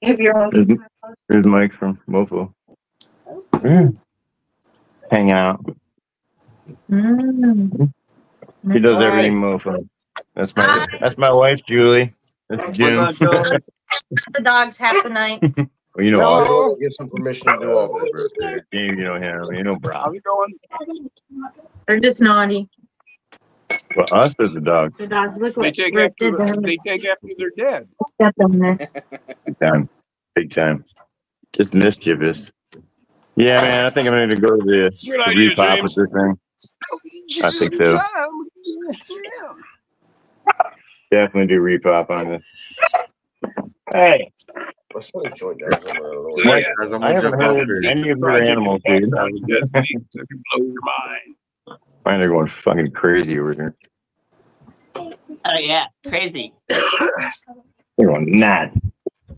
G: If you're
A: Here's, here's Mike from Mofo. Mm. Hanging out.
G: Mm.
A: He does
C: Hi.
A: everything Mofo. That's my. That's my wife, Julie. That's oh Jim.
B: What's up, Joe?
G: the dogs have tonight. <laughs>
A: well, you know,
C: I
A: all
C: want to give some permission to do all this.
A: you know him. You know, bro.
D: How's it going?
G: They're just naughty.
A: Well, us as a dog.
G: The dogs look like
D: They
G: like
D: take after
G: did to
D: the, they take after their dad.
G: Step on there. <laughs>
A: Big time. Big time. Just mischievous. Yeah, man. I think I'm going to go to the,
D: Good
A: the
D: idea,
A: repop
D: James.
A: with this thing. I think so. Definitely do repop on this. Hey,
C: My sonny joint down somewhere. So,
D: yeah,
F: I'm
A: I
F: gonna
A: haven't heard any of your animals, dude. <laughs>
D: That can blow your mind.
A: Mine are going fucking crazy over here.
B: Oh yeah, crazy.
A: They're going nuts.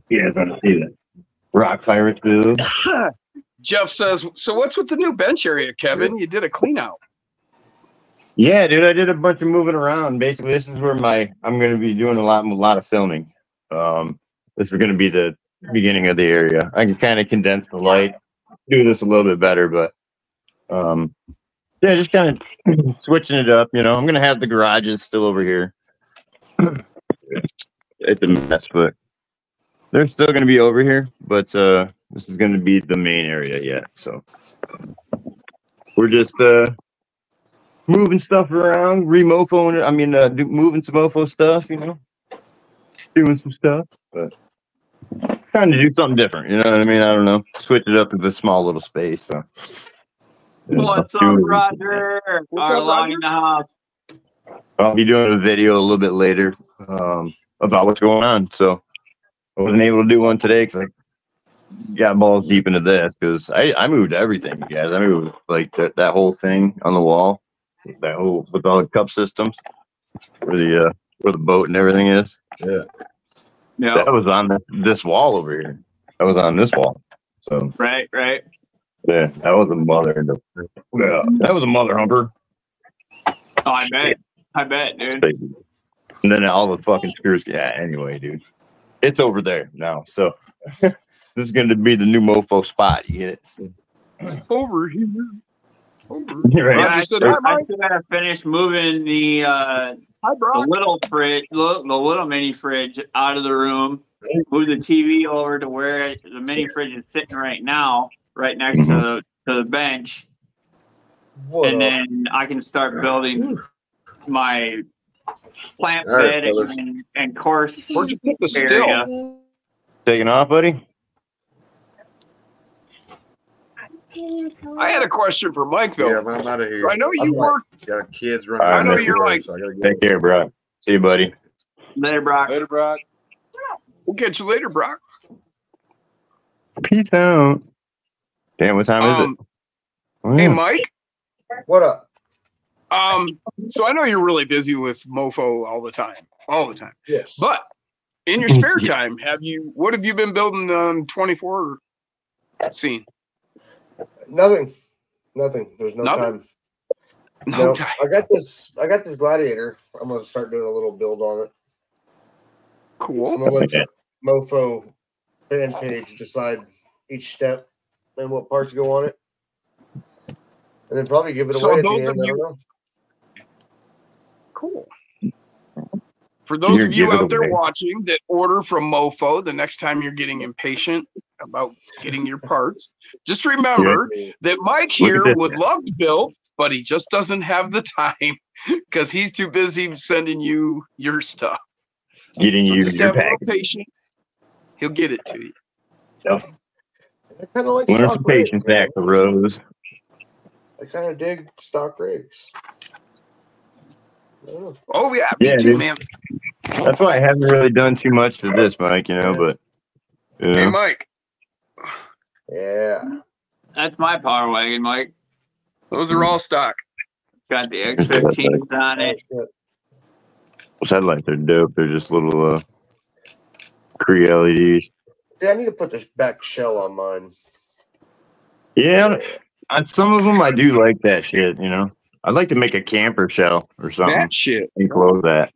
A: You guys want to see this? Rock pirates, dude. <laughs>
D: Jeff says, "So what's with the new bench area, Kevin? You did a clean out."
A: Yeah, dude, I did a bunch of moving around. Basically, this is where my I'm going to be doing a lot, a lot of filming. Um, this is going to be the beginning of the area. I can kind of condense the light, do this a little bit better, but um, yeah, just kind of <clears throat> switching it up. You know, I'm going to have the garages still over here. <clears throat> it's a mess, but they're still going to be over here. But uh, this is going to be the main area yet. So we're just uh moving stuff around, remofoing. It. I mean, uh, do, moving some mofo stuff. You know, doing some stuff, but trying to do something different. You know what I mean? I don't know. Switch it up into a small little space. So.
B: What's up, Roger?
D: What's up,
B: log
D: Roger?
B: in the house.
A: I'll be doing a video a little bit later um, about what's going on. So I wasn't able to do one today because I got balls deep into this because I, I moved everything, you guys. I moved like that, that whole thing on the wall, that whole with all the cup systems where the uh, where the boat and everything is.
F: Yeah.
B: Yeah,
A: That was on this, this wall over here. That was on this wall. So
B: right, right.
A: yeah, that was a mother. Yeah, that was a mother humper.
B: Oh, I bet. I bet, dude.
A: And then all the fucking screws. Yeah. Anyway, dude, it's over there now. So <laughs> this is going to be the new mofo spot. You get it?
D: Over here. Over.
A: Right.
B: Yeah,
D: Roger
B: I,
D: said,
B: still,
D: "Hi,
B: I
D: Mike."
B: still gotta finish moving the uh,
D: Hi,
B: the
D: Brock.
B: little fridge, the, the little mini fridge out of the room. Move the TV over to where it- the mini fridge is sitting right now, right next to the to the bench,
C: What
B: and
C: up?
B: then I can start building my plant
F: All right,
B: bed
F: fellas.
B: and, and course
D: Where'd you put the
B: area.
D: still?
A: Taking off, buddy.
D: I had a question for Mike though.
F: Yeah,
D: though.
F: but I'm out of here.
D: So I know you
C: I'm like-
D: work.
F: Got kids running.
A: I know
F: everywhere,
D: you're like-
F: so I gotta go.
A: Take care, bro. See you, buddy.
B: Later, Brock.
E: Later, Brock.
D: We'll catch you later, Brock.
A: Peace out. Damn, what time is
D: Um,
A: it? Oh,
D: hey. Mike.
C: What up?
D: Um, so I know you're really busy with Mofo all the time, all the time.
C: Yes.
D: But in your spare time, have you? What have you been building on 24 scene?
C: Nothing. Nothing. There's no
D: Nothing?
C: time.
D: No
C: No,
D: time.
C: I got this. I got this gladiator. I'm gonna start doing a little build on it.
D: Cool.
C: I'm gonna let the Mofo fan page decide each step and what parts go on it, and then probably give it
D: So
C: away at the end.
D: you-. Cool. For those
A: You're
D: of you
A: giving
D: out there
A: away.
D: watching that order from Mofo, the next time you're getting impatient about getting your parts, just remember that Mike here would love to build but he just doesn't have the time <laughs> because he's too busy sending you your stuff.
A: Getting
D: So
A: you
D: just
A: your
D: have
A: package.
D: patience. He'll get it to you.
C: I kind of like
A: Learn
C: stock
A: some
C: rigs,
A: patience,
C: man.
A: Axl Rose.
C: I kind of dig stock rigs. I don't know.
D: Oh yeah, me
A: Yeah,
D: too,
A: dude.
D: man.
A: That's why I haven't really done too much to this, Mike. You know, but you
D: Hey, Mike,
C: Yeah.
B: That's my power wagon, Mike.
D: those are all stock.
B: Got the X15s on it.
A: those headlights are dope. They're just little uh, Cree LEDs.
C: Yeah, I need to put this back shell on mine.
A: Yeah, on some of them I do like that shit. You know, I'd like to make a camper shell or something
D: That shit.
A: and close that.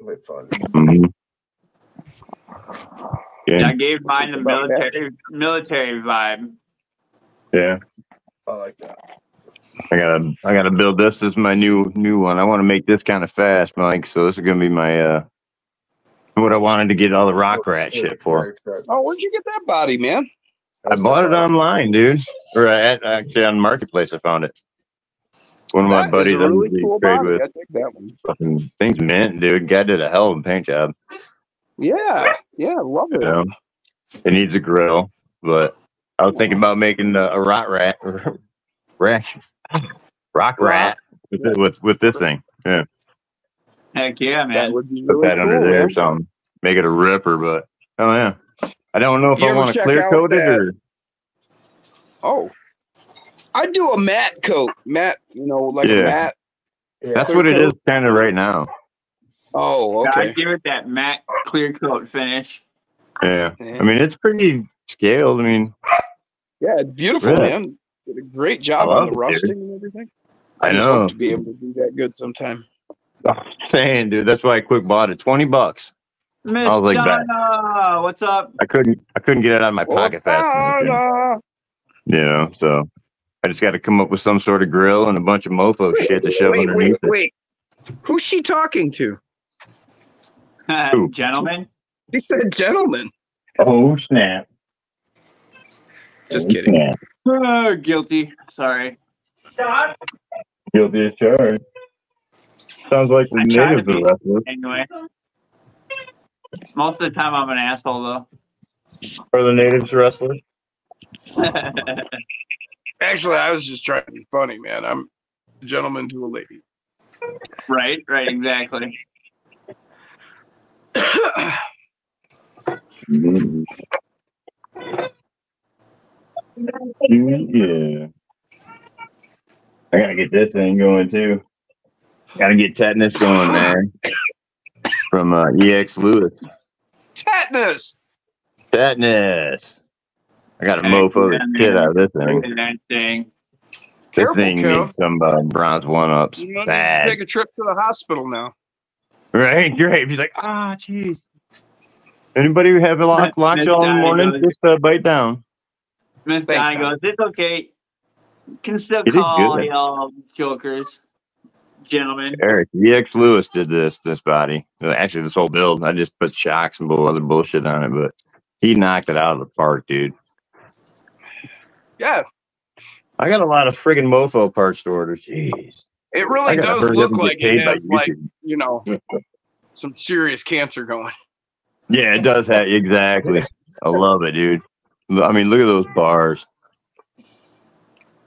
C: Wait, fun.
A: hmm
B: I
A: Yeah,
B: gave mine the
D: about that.
B: military military vibe.
A: yeah.
C: I like that.
A: I gotta, I gotta build this as my new, new one. I want to make this kind of fast, Mike. So this is gonna be my, uh, what I wanted to get all the rock rat shit for.
D: Oh, where'd you get that body, man?
A: I bought it online, dude. Or at, actually on the Marketplace, I found it. One of my
D: That is
A: buddies
D: a
A: I
D: really
A: usually
D: cool
A: trade
D: body.
A: with.
D: I think that one.
A: Fucking things mint, dude. Guy did a hell of a paint job.
D: Yeah, yeah, love it.
A: You know, it needs a grill, but I was thinking about making a, a rot rat, <laughs> rat, rock rat with, with with this thing. Yeah,
B: Heck yeah,
D: That
B: man.
D: would be
A: put
D: really
A: that
D: cool,
A: under there
D: man.
A: or something. Make it a ripper, but oh yeah, I don't know if
D: You
A: I want to clear coat it or
D: Oh, I do a matte coat, matte. You know, like
A: Yeah.
D: a matte.
C: Yeah.
A: that's what it is kind of right now.
D: Oh, okay.
B: I
D: okay.
B: give it that matte clear coat finish.
A: Yeah,
D: Yeah,
A: I mean it's pretty scaled. I mean,
D: Yeah, it's beautiful,
A: Really?
D: man. Did a great job
A: I
D: on
A: love
D: the
A: it, dude.
D: rusting and everything.
A: I
D: just
A: know.
D: hope to be able to do that good sometime.
A: saying, dude, that's why I quick bought it. Twenty bucks.
B: Miss
A: was like.
B: Donna, what's up?
A: I couldn't, I couldn't get it out of my
D: Oh,
A: pocket fast enough. you know?
D: ah,
A: You know, so I just got to come up with some sort of grill and a bunch of mofo shit to shove
D: Wait, wait,
A: underneath it.
D: wait. Who's she talking to? <laughs>
A: Who?
B: Gentlemen.
D: He said "Gentlemen."
A: Oh snap!
D: Just oh, kidding.
B: Oh, guilty. Sorry. Stop.
A: Guilty as charged. Sounds like the
B: I try to
A: natives
B: be.
A: are wrestlers.
B: Anyway. Most of the time I'm an asshole though.
A: Are the natives wrestlers? <laughs>
D: Actually, I was just trying to be funny, man. I'm a gentleman to a lady.
B: right, right, exactly.
A: Yeah. I gotta get this thing going too. Gotta get tetanus going, man. From uh, EX Lewis.
D: Tetanus.
A: Tetanus. I got a mofo the shit out of this thing.
B: at that thing.
A: This
D: Careful,
A: thing
D: Kev.
A: needs some uh, bronze one ups.
D: You don't need to
A: Bad.
D: take a trip to the hospital now.
A: Right, great. He's like, ah, jeez. Anybody who have a lock,
B: Miss-
A: lock
B: Miss
A: jaw in the morning,
B: goes-
A: just uh, bite down.
B: Miss
D: Thanks,
B: Donna
D: Tom.
B: goes, it's okay. Can still
A: It is
B: call
A: good.
B: y'all jokers. Gentlemen.
A: Eric, EX Lewis did this, this body. Actually, this whole build. I just put shocks and bull, other bullshit on it, but he knocked it out of the park, dude.
D: Yeah,
A: I got a lot of friggin' mofo parts to order. Jeez.
D: it really does look like
A: paid
D: it has like
A: YouTube.
D: you know <laughs> some serious cancer going.
A: Yeah, it does have exactly. I love it, dude. I mean, look at those bars.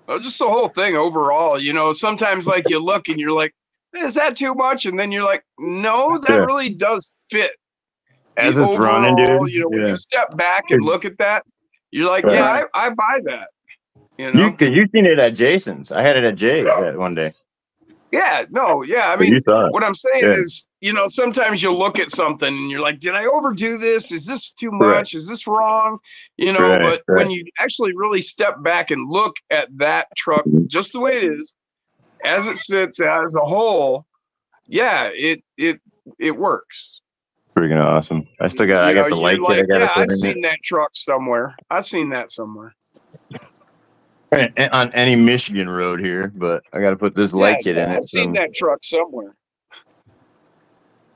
D: Oh, just the whole thing overall. You know, sometimes like you look and you're like, is that too much? And then you're like, no, that
A: Yeah.
D: really does fit.
A: As
D: the
A: it's running,
D: overall,
A: dude.
D: You know, when you step back and look at that, you're like,
A: Right.
D: yeah, I, I buy that. You know?
A: You, cause you seen it at Jason's. I had it at Jay's that one day.
D: yeah, no, yeah. I mean, what I'm saying
A: Yeah.
D: is, you know, sometimes you look at something and you're like, did I overdo this? Is this too much?
A: Correct.
D: Is this wrong? You know,
A: Right,
D: but
A: right.
D: when you actually really step back and look at that truck just the way it is, as it sits as a whole, yeah, it it it works.
A: Freaking awesome. I still got. I
D: You
A: got
D: know,
A: the light
D: like.
A: I got
D: yeah, I've seen that truck somewhere. I've seen that somewhere.
A: It. <laughs> on any Michigan road here, but I got to put this light
D: Yeah,
A: kit in
D: I've
A: it.
D: seen
A: so
D: that truck somewhere.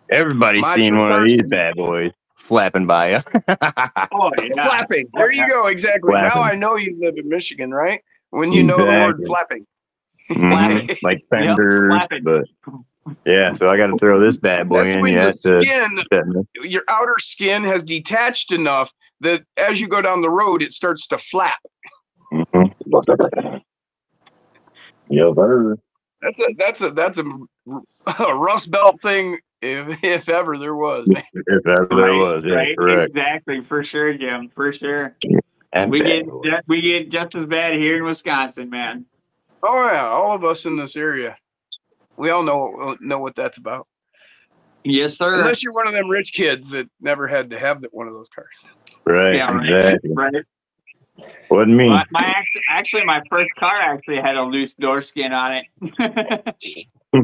A: Everybody's
D: My
A: seen
D: true
A: one of these bad boys flapping by you. <laughs>
B: Oh yeah.
D: Flapping. There you go. Exactly. Now I know you live in Michigan, right? When you know the word
A: Exactly.
D: flapping.
A: Mhm, <laughs> like fenders,
B: flap it.
A: but yeah. So I got to throw this bad boy
D: That's
A: in
D: when
A: yet.
D: the
A: To,
D: your outer skin has detached enough that as you go down the road, it starts to flap.
A: Mhm. Yeah, sir.
D: That's a that's a that's a, a rust belt thing if if ever there was. man.
A: If ever there was, yeah,
B: right?
A: correct.
B: Exactly, for sure, Jim, for sure.
A: And
B: We get
A: boy.
B: we get just as bad here in Wisconsin, man.
D: Oh yeah, all of us in this area, we all know know what that's about.
B: Yes, sir.
D: Unless you're one of them rich kids that never had to have that one of those cars.
A: right,
B: yeah, right.
A: exactly.
B: Right.
A: Wasn't me.
B: My, my actually, actually, my first car actually had a loose door skin on it. <laughs>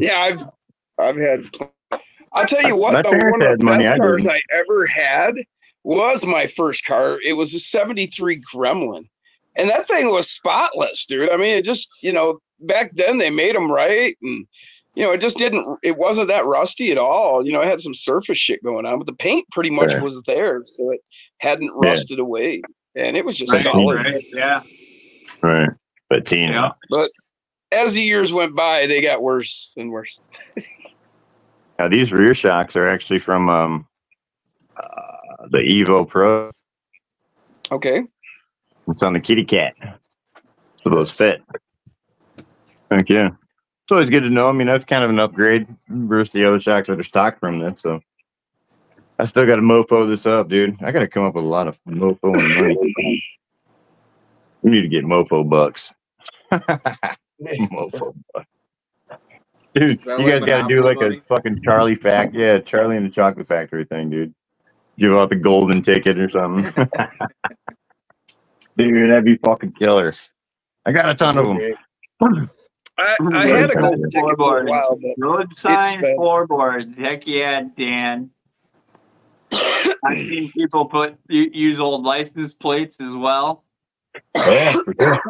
D: Yeah, I've I've had. I'll tell you what, though, one of the best
A: I
D: cars
A: didn't.
D: I ever had was my first car. It was a '73 Gremlin, and that thing was spotless, dude. I mean, it just you know back then they made them right, and you know it just didn't. It wasn't that rusty at all. You know, it had some surface shit going on, but the paint pretty much
A: Right.
D: was there, so it hadn't
A: Yeah.
D: rusted away, and it was just
B: right,
D: solid.
B: right, yeah,
A: Right. But Tina,
B: yeah.
D: But as the years went by, they got worse and worse. <laughs>
A: now these rear shocks are actually from um uh, the Evo Pro.
D: Okay.
A: It's on the kitty cat. So those fit. Thank you. It's always good to know. I mean, that's kind of an upgrade versus the other shocks that are stock from this. So I still got to mofo this up, dude. I got to come up with a lot of mofo and money. We need to get mofo bucks. <laughs> mofo bucks. Dude,
E: Is that
A: you
E: like
A: guys got to do like
E: money?
A: a fucking Charlie fact. Yeah, Charlie and the Chocolate Factory thing, dude. Give out the golden ticket or something. <laughs> dude, that'd be fucking killer. I got a ton of them.
D: I, I had a golden ticket for a
B: Floorboards.
D: while,
B: Road signs,
D: spent.
B: floorboards. Heck yeah, Dan. I've seen people put use old license plates as well.
A: Yeah, for sure.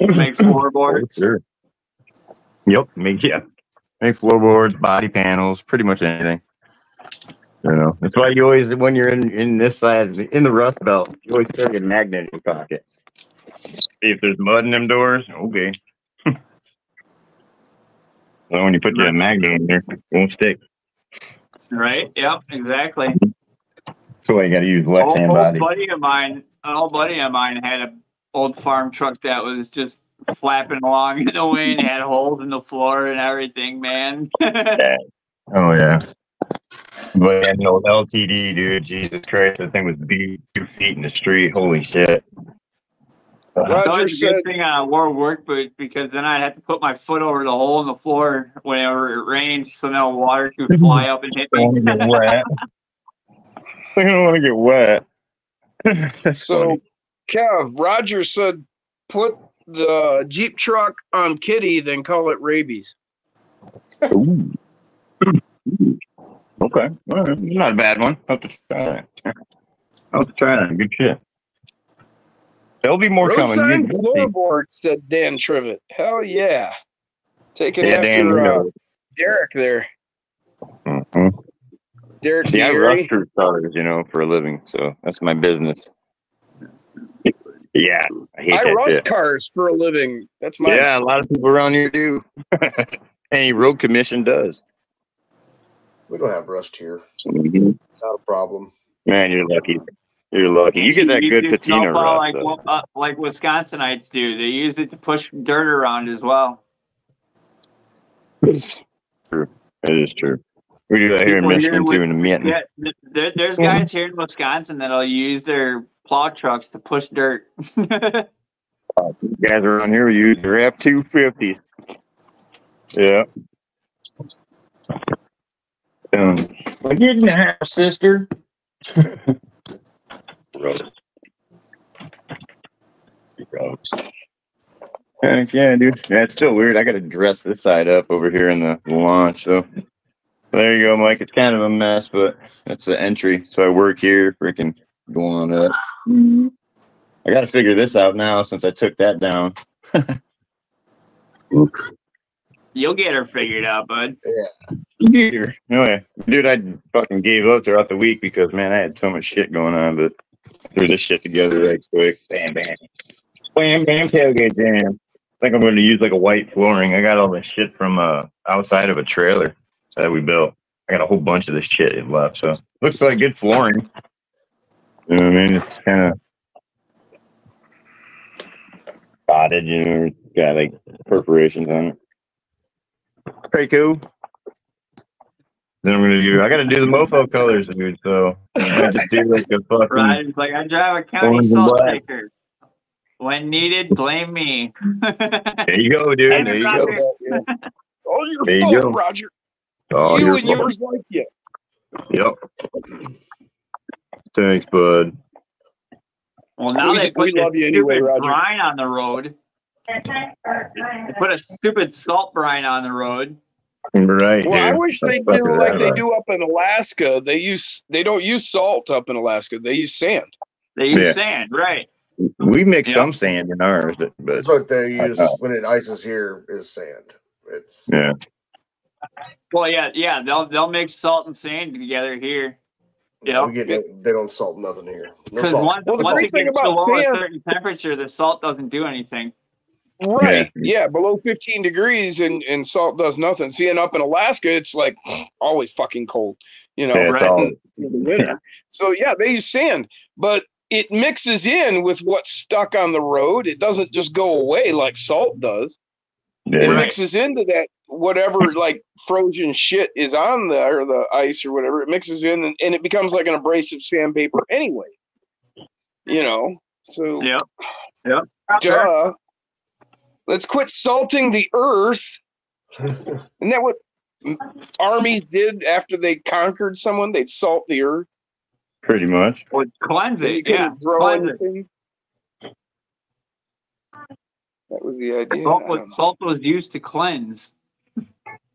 B: Make floorboards.
A: sure. Yep, make yeah, make floorboards, body panels, pretty much anything. You know, that's why you always, when you're in in this side, in the rust belt, you always carry a magnet in your pocket. See if there's mud in them doors. Okay. <laughs> well, when you put your magnet in there, it won't stick.
B: Right? Yep, exactly.
A: That's why you got to use wet
B: Old,
A: sand
B: old
A: body.
B: buddy of mine, an old buddy of mine had a old farm truck that was just flapping along in the wind, had holes in the floor and everything, man. <laughs>
A: Oh yeah. But yeah, no LTD, dude. Jesus Christ, that thing was beat two feet in the street. Holy shit.
B: So
D: Roger
B: it's a good
D: said,
B: thing uh, I wore work boots because then I'd have to put my foot over the hole in the floor whenever it rained, so no water could <laughs> fly up and hit
A: I don't want
B: me. <laughs> <laughs>
A: I don't want to get wet. <laughs>
D: So
A: funny.
D: Kev, Roger said, put the Jeep truck on Kitty, then call it rabies.
A: Ooh. Okay. Right. Not a bad one. I'll have to try that. I'll have to try that. Good shit. There'll be more
D: Road
A: coming.
D: sign
A: see.
D: floorboard, said Dan Trivet. Hell yeah. Taking
A: Yeah, Dan, you
D: after uh. Derek there.
A: Mhm.
D: Derek
A: See, I
D: Neary.
A: rush cars, you know, for a living. So that's my business. Yeah. I
D: I rust
A: shit.
D: cars for a living. That's my
A: Yeah, a lot of people around here do. <laughs> Any road commission does.
C: We don't have rust here.
A: Mhm.
C: Not a problem.
A: Man, you're lucky. You're lucky. You get that
B: use
A: good patina rust.
B: like
A: though.
B: uh, like Wisconsinites do. They use it to push dirt around as well.
A: It's true. It is true. We do that here in
B: People here
A: Michigan too, in the Minton.
B: Yeah, there, there's guys here in Wisconsin that'll use their plow trucks to push dirt. <laughs>
A: Guys around here use their F two fifties. Yeah. Um, well, get in the house, sister. Gross. Gross. Heck yeah, dude. Yeah, it's still weird. I got to dress this side up over here in the launch. So there you go, Mike. It's kind of a mess, but that's the entry. So I work here, freaking going on up. I got to figure this out now since I took that down.
B: You'll get her figured out, bud.
A: Here. Oh yeah, dude, I fucking gave up throughout the week because man, I had so much shit going on, but threw this shit together right quick. Bam, bam, bam, bam, tailgate jam. I think I'm going to use like a white flooring. I got all this shit from uh outside of a trailer that we built. I got a whole bunch of this shit left, so looks like good flooring. You know what I mean? It's kind of spotted, you know, got like perforations on it. Pretty cool. Then I'm gonna do. I gotta do the mofo colors, dude. So I might just do like a <laughs> fucking.
B: Ryan's like, I drive a county
A: Orange
B: salt
A: black.
B: shaker. When needed, blame me.
A: There you go, dude. There you
B: Roger.
A: go. <laughs>
D: It's all your
A: There you
D: fault,
A: go.
D: Roger.
A: Oh,
D: you and
A: welcome.
D: yours like you.
A: Yep. Thanks, bud.
B: Well, now
D: We-
B: they put
D: we
B: this
D: love you anyway,
B: stupid
D: Roger.
B: brine on the road. They put a stupid salt brine on the road.
A: Right,
D: Well, I wish
A: That's
D: they do like they do up in Alaska. They use they don't use salt up in Alaska. They use sand.
B: They use
A: Yeah.
B: sand, right?
A: We mix
B: Yeah.
A: some sand in ours, but, but
C: That's what they use when it ices here is sand. It's
A: yeah.
B: Well, yeah, yeah. They'll they'll mix salt and sand together here. Yeah.
C: we get no, they don't salt nothing here. No
B: Because
C: salt.
B: once,
D: Well, the
B: once
D: great thing about
B: below
D: sand-
B: a certain temperature, the salt doesn't do anything.
D: Right. Yeah. below 15 degrees and, and salt does nothing. See, and up in Alaska, it's like always fucking cold, you know,
A: Yeah, it's
B: right.
A: all-
D: through <laughs> winter. So yeah, they use sand, but it mixes in with what's stuck on the road. It doesn't just go away like salt does. It.
B: Right.
D: mixes into that whatever like frozen shit is on there, or the ice or whatever. It mixes in and, and it becomes like an abrasive sandpaper anyway. You know, so
B: yeah, yeah,
D: duh. Let's quit salting the earth. <laughs> Isn't that what armies did after they conquered someone? They'd salt the earth.
A: Pretty much.
B: Well, cleanse
D: and you
B: it. Yeah.
D: couldn't
B: Cleanse it.
D: That was the idea.
B: Salt was, salt was used to cleanse.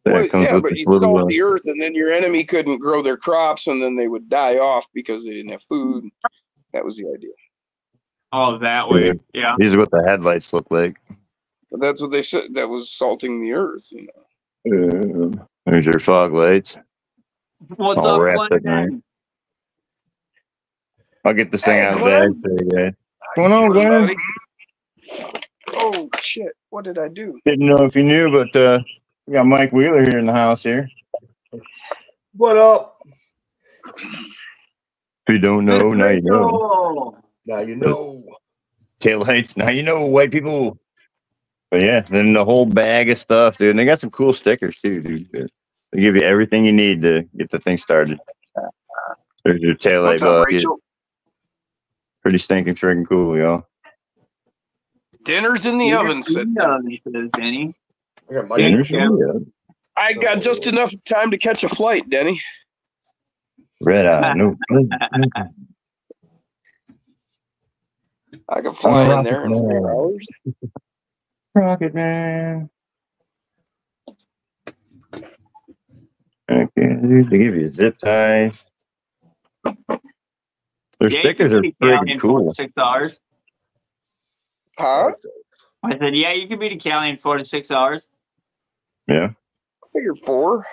A: That
D: Well,
A: comes
D: yeah,
A: with
D: but you
A: little,
D: salt
A: uh,
D: the earth, and then your enemy couldn't grow their crops, and then they would die off because they didn't have food. That was the idea.
B: Oh, that way. Yeah.
A: These are what the headlights look like.
D: But that's what they said. That was salting the earth. You know.
A: Uh, there's your fog lights.
B: What's
A: All
B: up,
A: wrapped
B: Glenn?
A: I'll get this thing
D: Hey,
A: out of the bag for you guys. What's going on, Glenn?
D: Buddy. Oh shit! What did I do?
A: Didn't know if you knew, but uh, we got Mike Wheeler here in the house here.
C: what up?
A: If you don't know, now you know.
B: know.
C: Now you know.
A: Tail lights, now you know white people. But yeah, then the whole bag of stuff, dude. And they got some cool stickers too, dude. They give you everything you need to get the thing started. There's your tail light bucket. Pretty stinking freaking cool, y'all.
D: Dinner's in the oven. Said
B: Yeah, he says, Denny.
C: I got my
B: Yeah,
A: Dinner's
B: yeah.
D: I got just enough time to catch a flight, Denny.
A: Red eye, no. <laughs>
D: I can fly
A: Oh,
D: in there in
A: man.
D: four hours.
A: Rocket Man. Okay, dude, they give you zip ties. Their
B: yeah,
A: stickers are
B: be to Cali
A: freaking
B: in
A: cool.
B: Six hours.
D: Huh?
B: I said, yeah, you can be to Cali in four to six hours.
A: Yeah.
D: I figure four.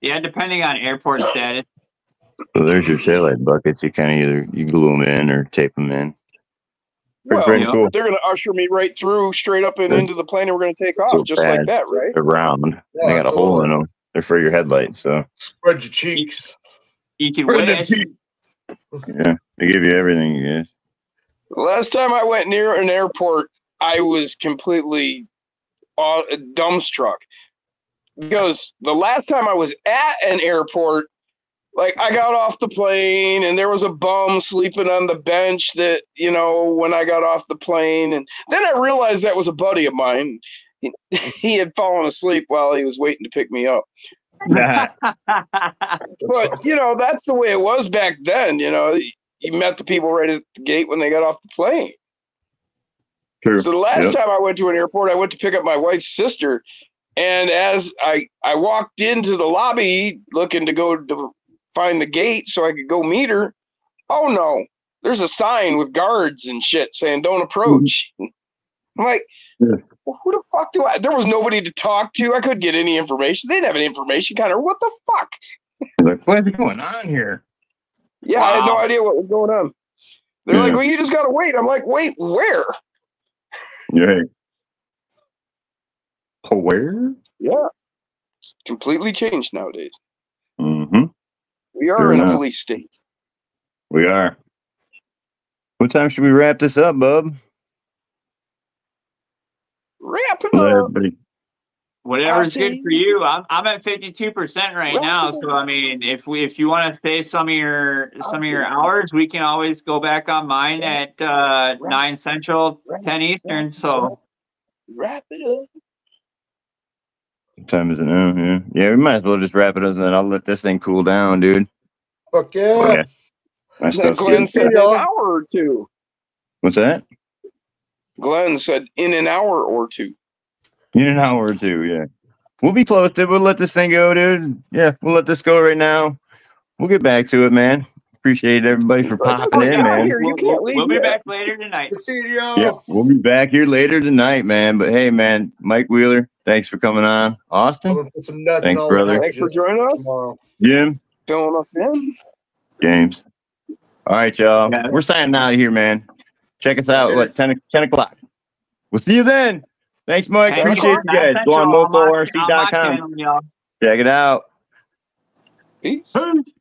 B: Yeah, depending on airport <coughs> status.
A: So there's your taillight buckets. You kind of either you glue them in or tape them in. Pretty
D: Well,
A: pretty
B: yeah.
A: cool.
D: they're gonna usher me right through, straight up and
A: Good.
D: into the plane, and we're gonna take off
A: So
D: just like that, right?
A: They're round.
C: Yeah,
A: they got a
C: cool.
A: hole in them. They're for your headlights. So
C: Spread your cheeks.
B: You can
A: Where the
B: wish.
A: yeah, they give you everything, you guys.
D: Last time I went near an airport, I was completely uh, dumbstruck because the last time I was at an airport, like I got off the plane and there was a bum sleeping on the bench that you know when I got off the plane, and then I realized that was a buddy of mine. He, <laughs> he had fallen asleep while he was waiting to pick me up. But you know that's the way it was back then. You know, you met the people right at the gate when they got off the plane.
A: True.
D: So the last
A: Yep.
D: time I went to an airport, I went to pick up my wife's sister, and as I I walked into the lobby looking to go to find the gate so I could go meet her, oh no, there's a sign with guards and shit saying don't approach. Mm-hmm. <laughs> I'm like,
A: Yeah.
D: well, who the fuck do I? There was nobody to talk to. I couldn't get any information. They didn't have an information counter. What the fuck?
A: Like, what's going on here?
D: Yeah, I had no idea what was going on. They're like, well, you just gotta wait. I'm like, wait, where?
A: Yeah. Where?
D: Yeah. It's completely changed nowadays.
A: Mm-hmm.
D: We are
A: Sure
D: in a police state.
A: We are. What time should we wrap this up, bub?
D: Wrap it up.
A: everybody.
B: Whatever's
D: Okay.
B: good for you. I'm I'm at 52% right now. So I mean, if we if you want to save some of your some of your hours, we can always go back on mine at uh 9 central, 10 eastern. So
D: Wrap it up.
A: What time is it now? Yeah. Yeah, we might as well just wrap it up and then I'll let this thing cool down, dude.
C: Fuck yeah.
A: Oh, yeah. My stuff's
D: Glenn said an hour or two.
A: What's that?
D: Glenn said in an hour or two.
A: In an hour or two, yeah. We'll be close to We'll let this thing go, dude. Yeah, we'll let this go right now. We'll get back to it, man. Appreciate everybody for
D: It's
A: popping in, man.
D: here? You
B: we'll,
D: can't
B: we'll-
D: leave
B: we'll be back later tonight.
C: Good seeing y'all.
A: Yeah, we'll be back here later tonight, man. But hey, man, Mike Wheeler, thanks for coming on. Austin,
C: put some nuts
A: Thanks, brother.
D: Thanks for joining us,
C: tomorrow.
A: Jim,
D: filling us in.
A: James. All right, y'all.
B: Yeah.
A: We're signing out here, man. Check us out. What 10, 10 o'clock? We'll see you then. Thanks, Mike.
B: Hey,
A: Appreciate you guys. Go on
B: central, I'm on- I'm on
A: motorc.com.
B: channel, y'all.
A: Check it out.
D: Peace.
B: Peace.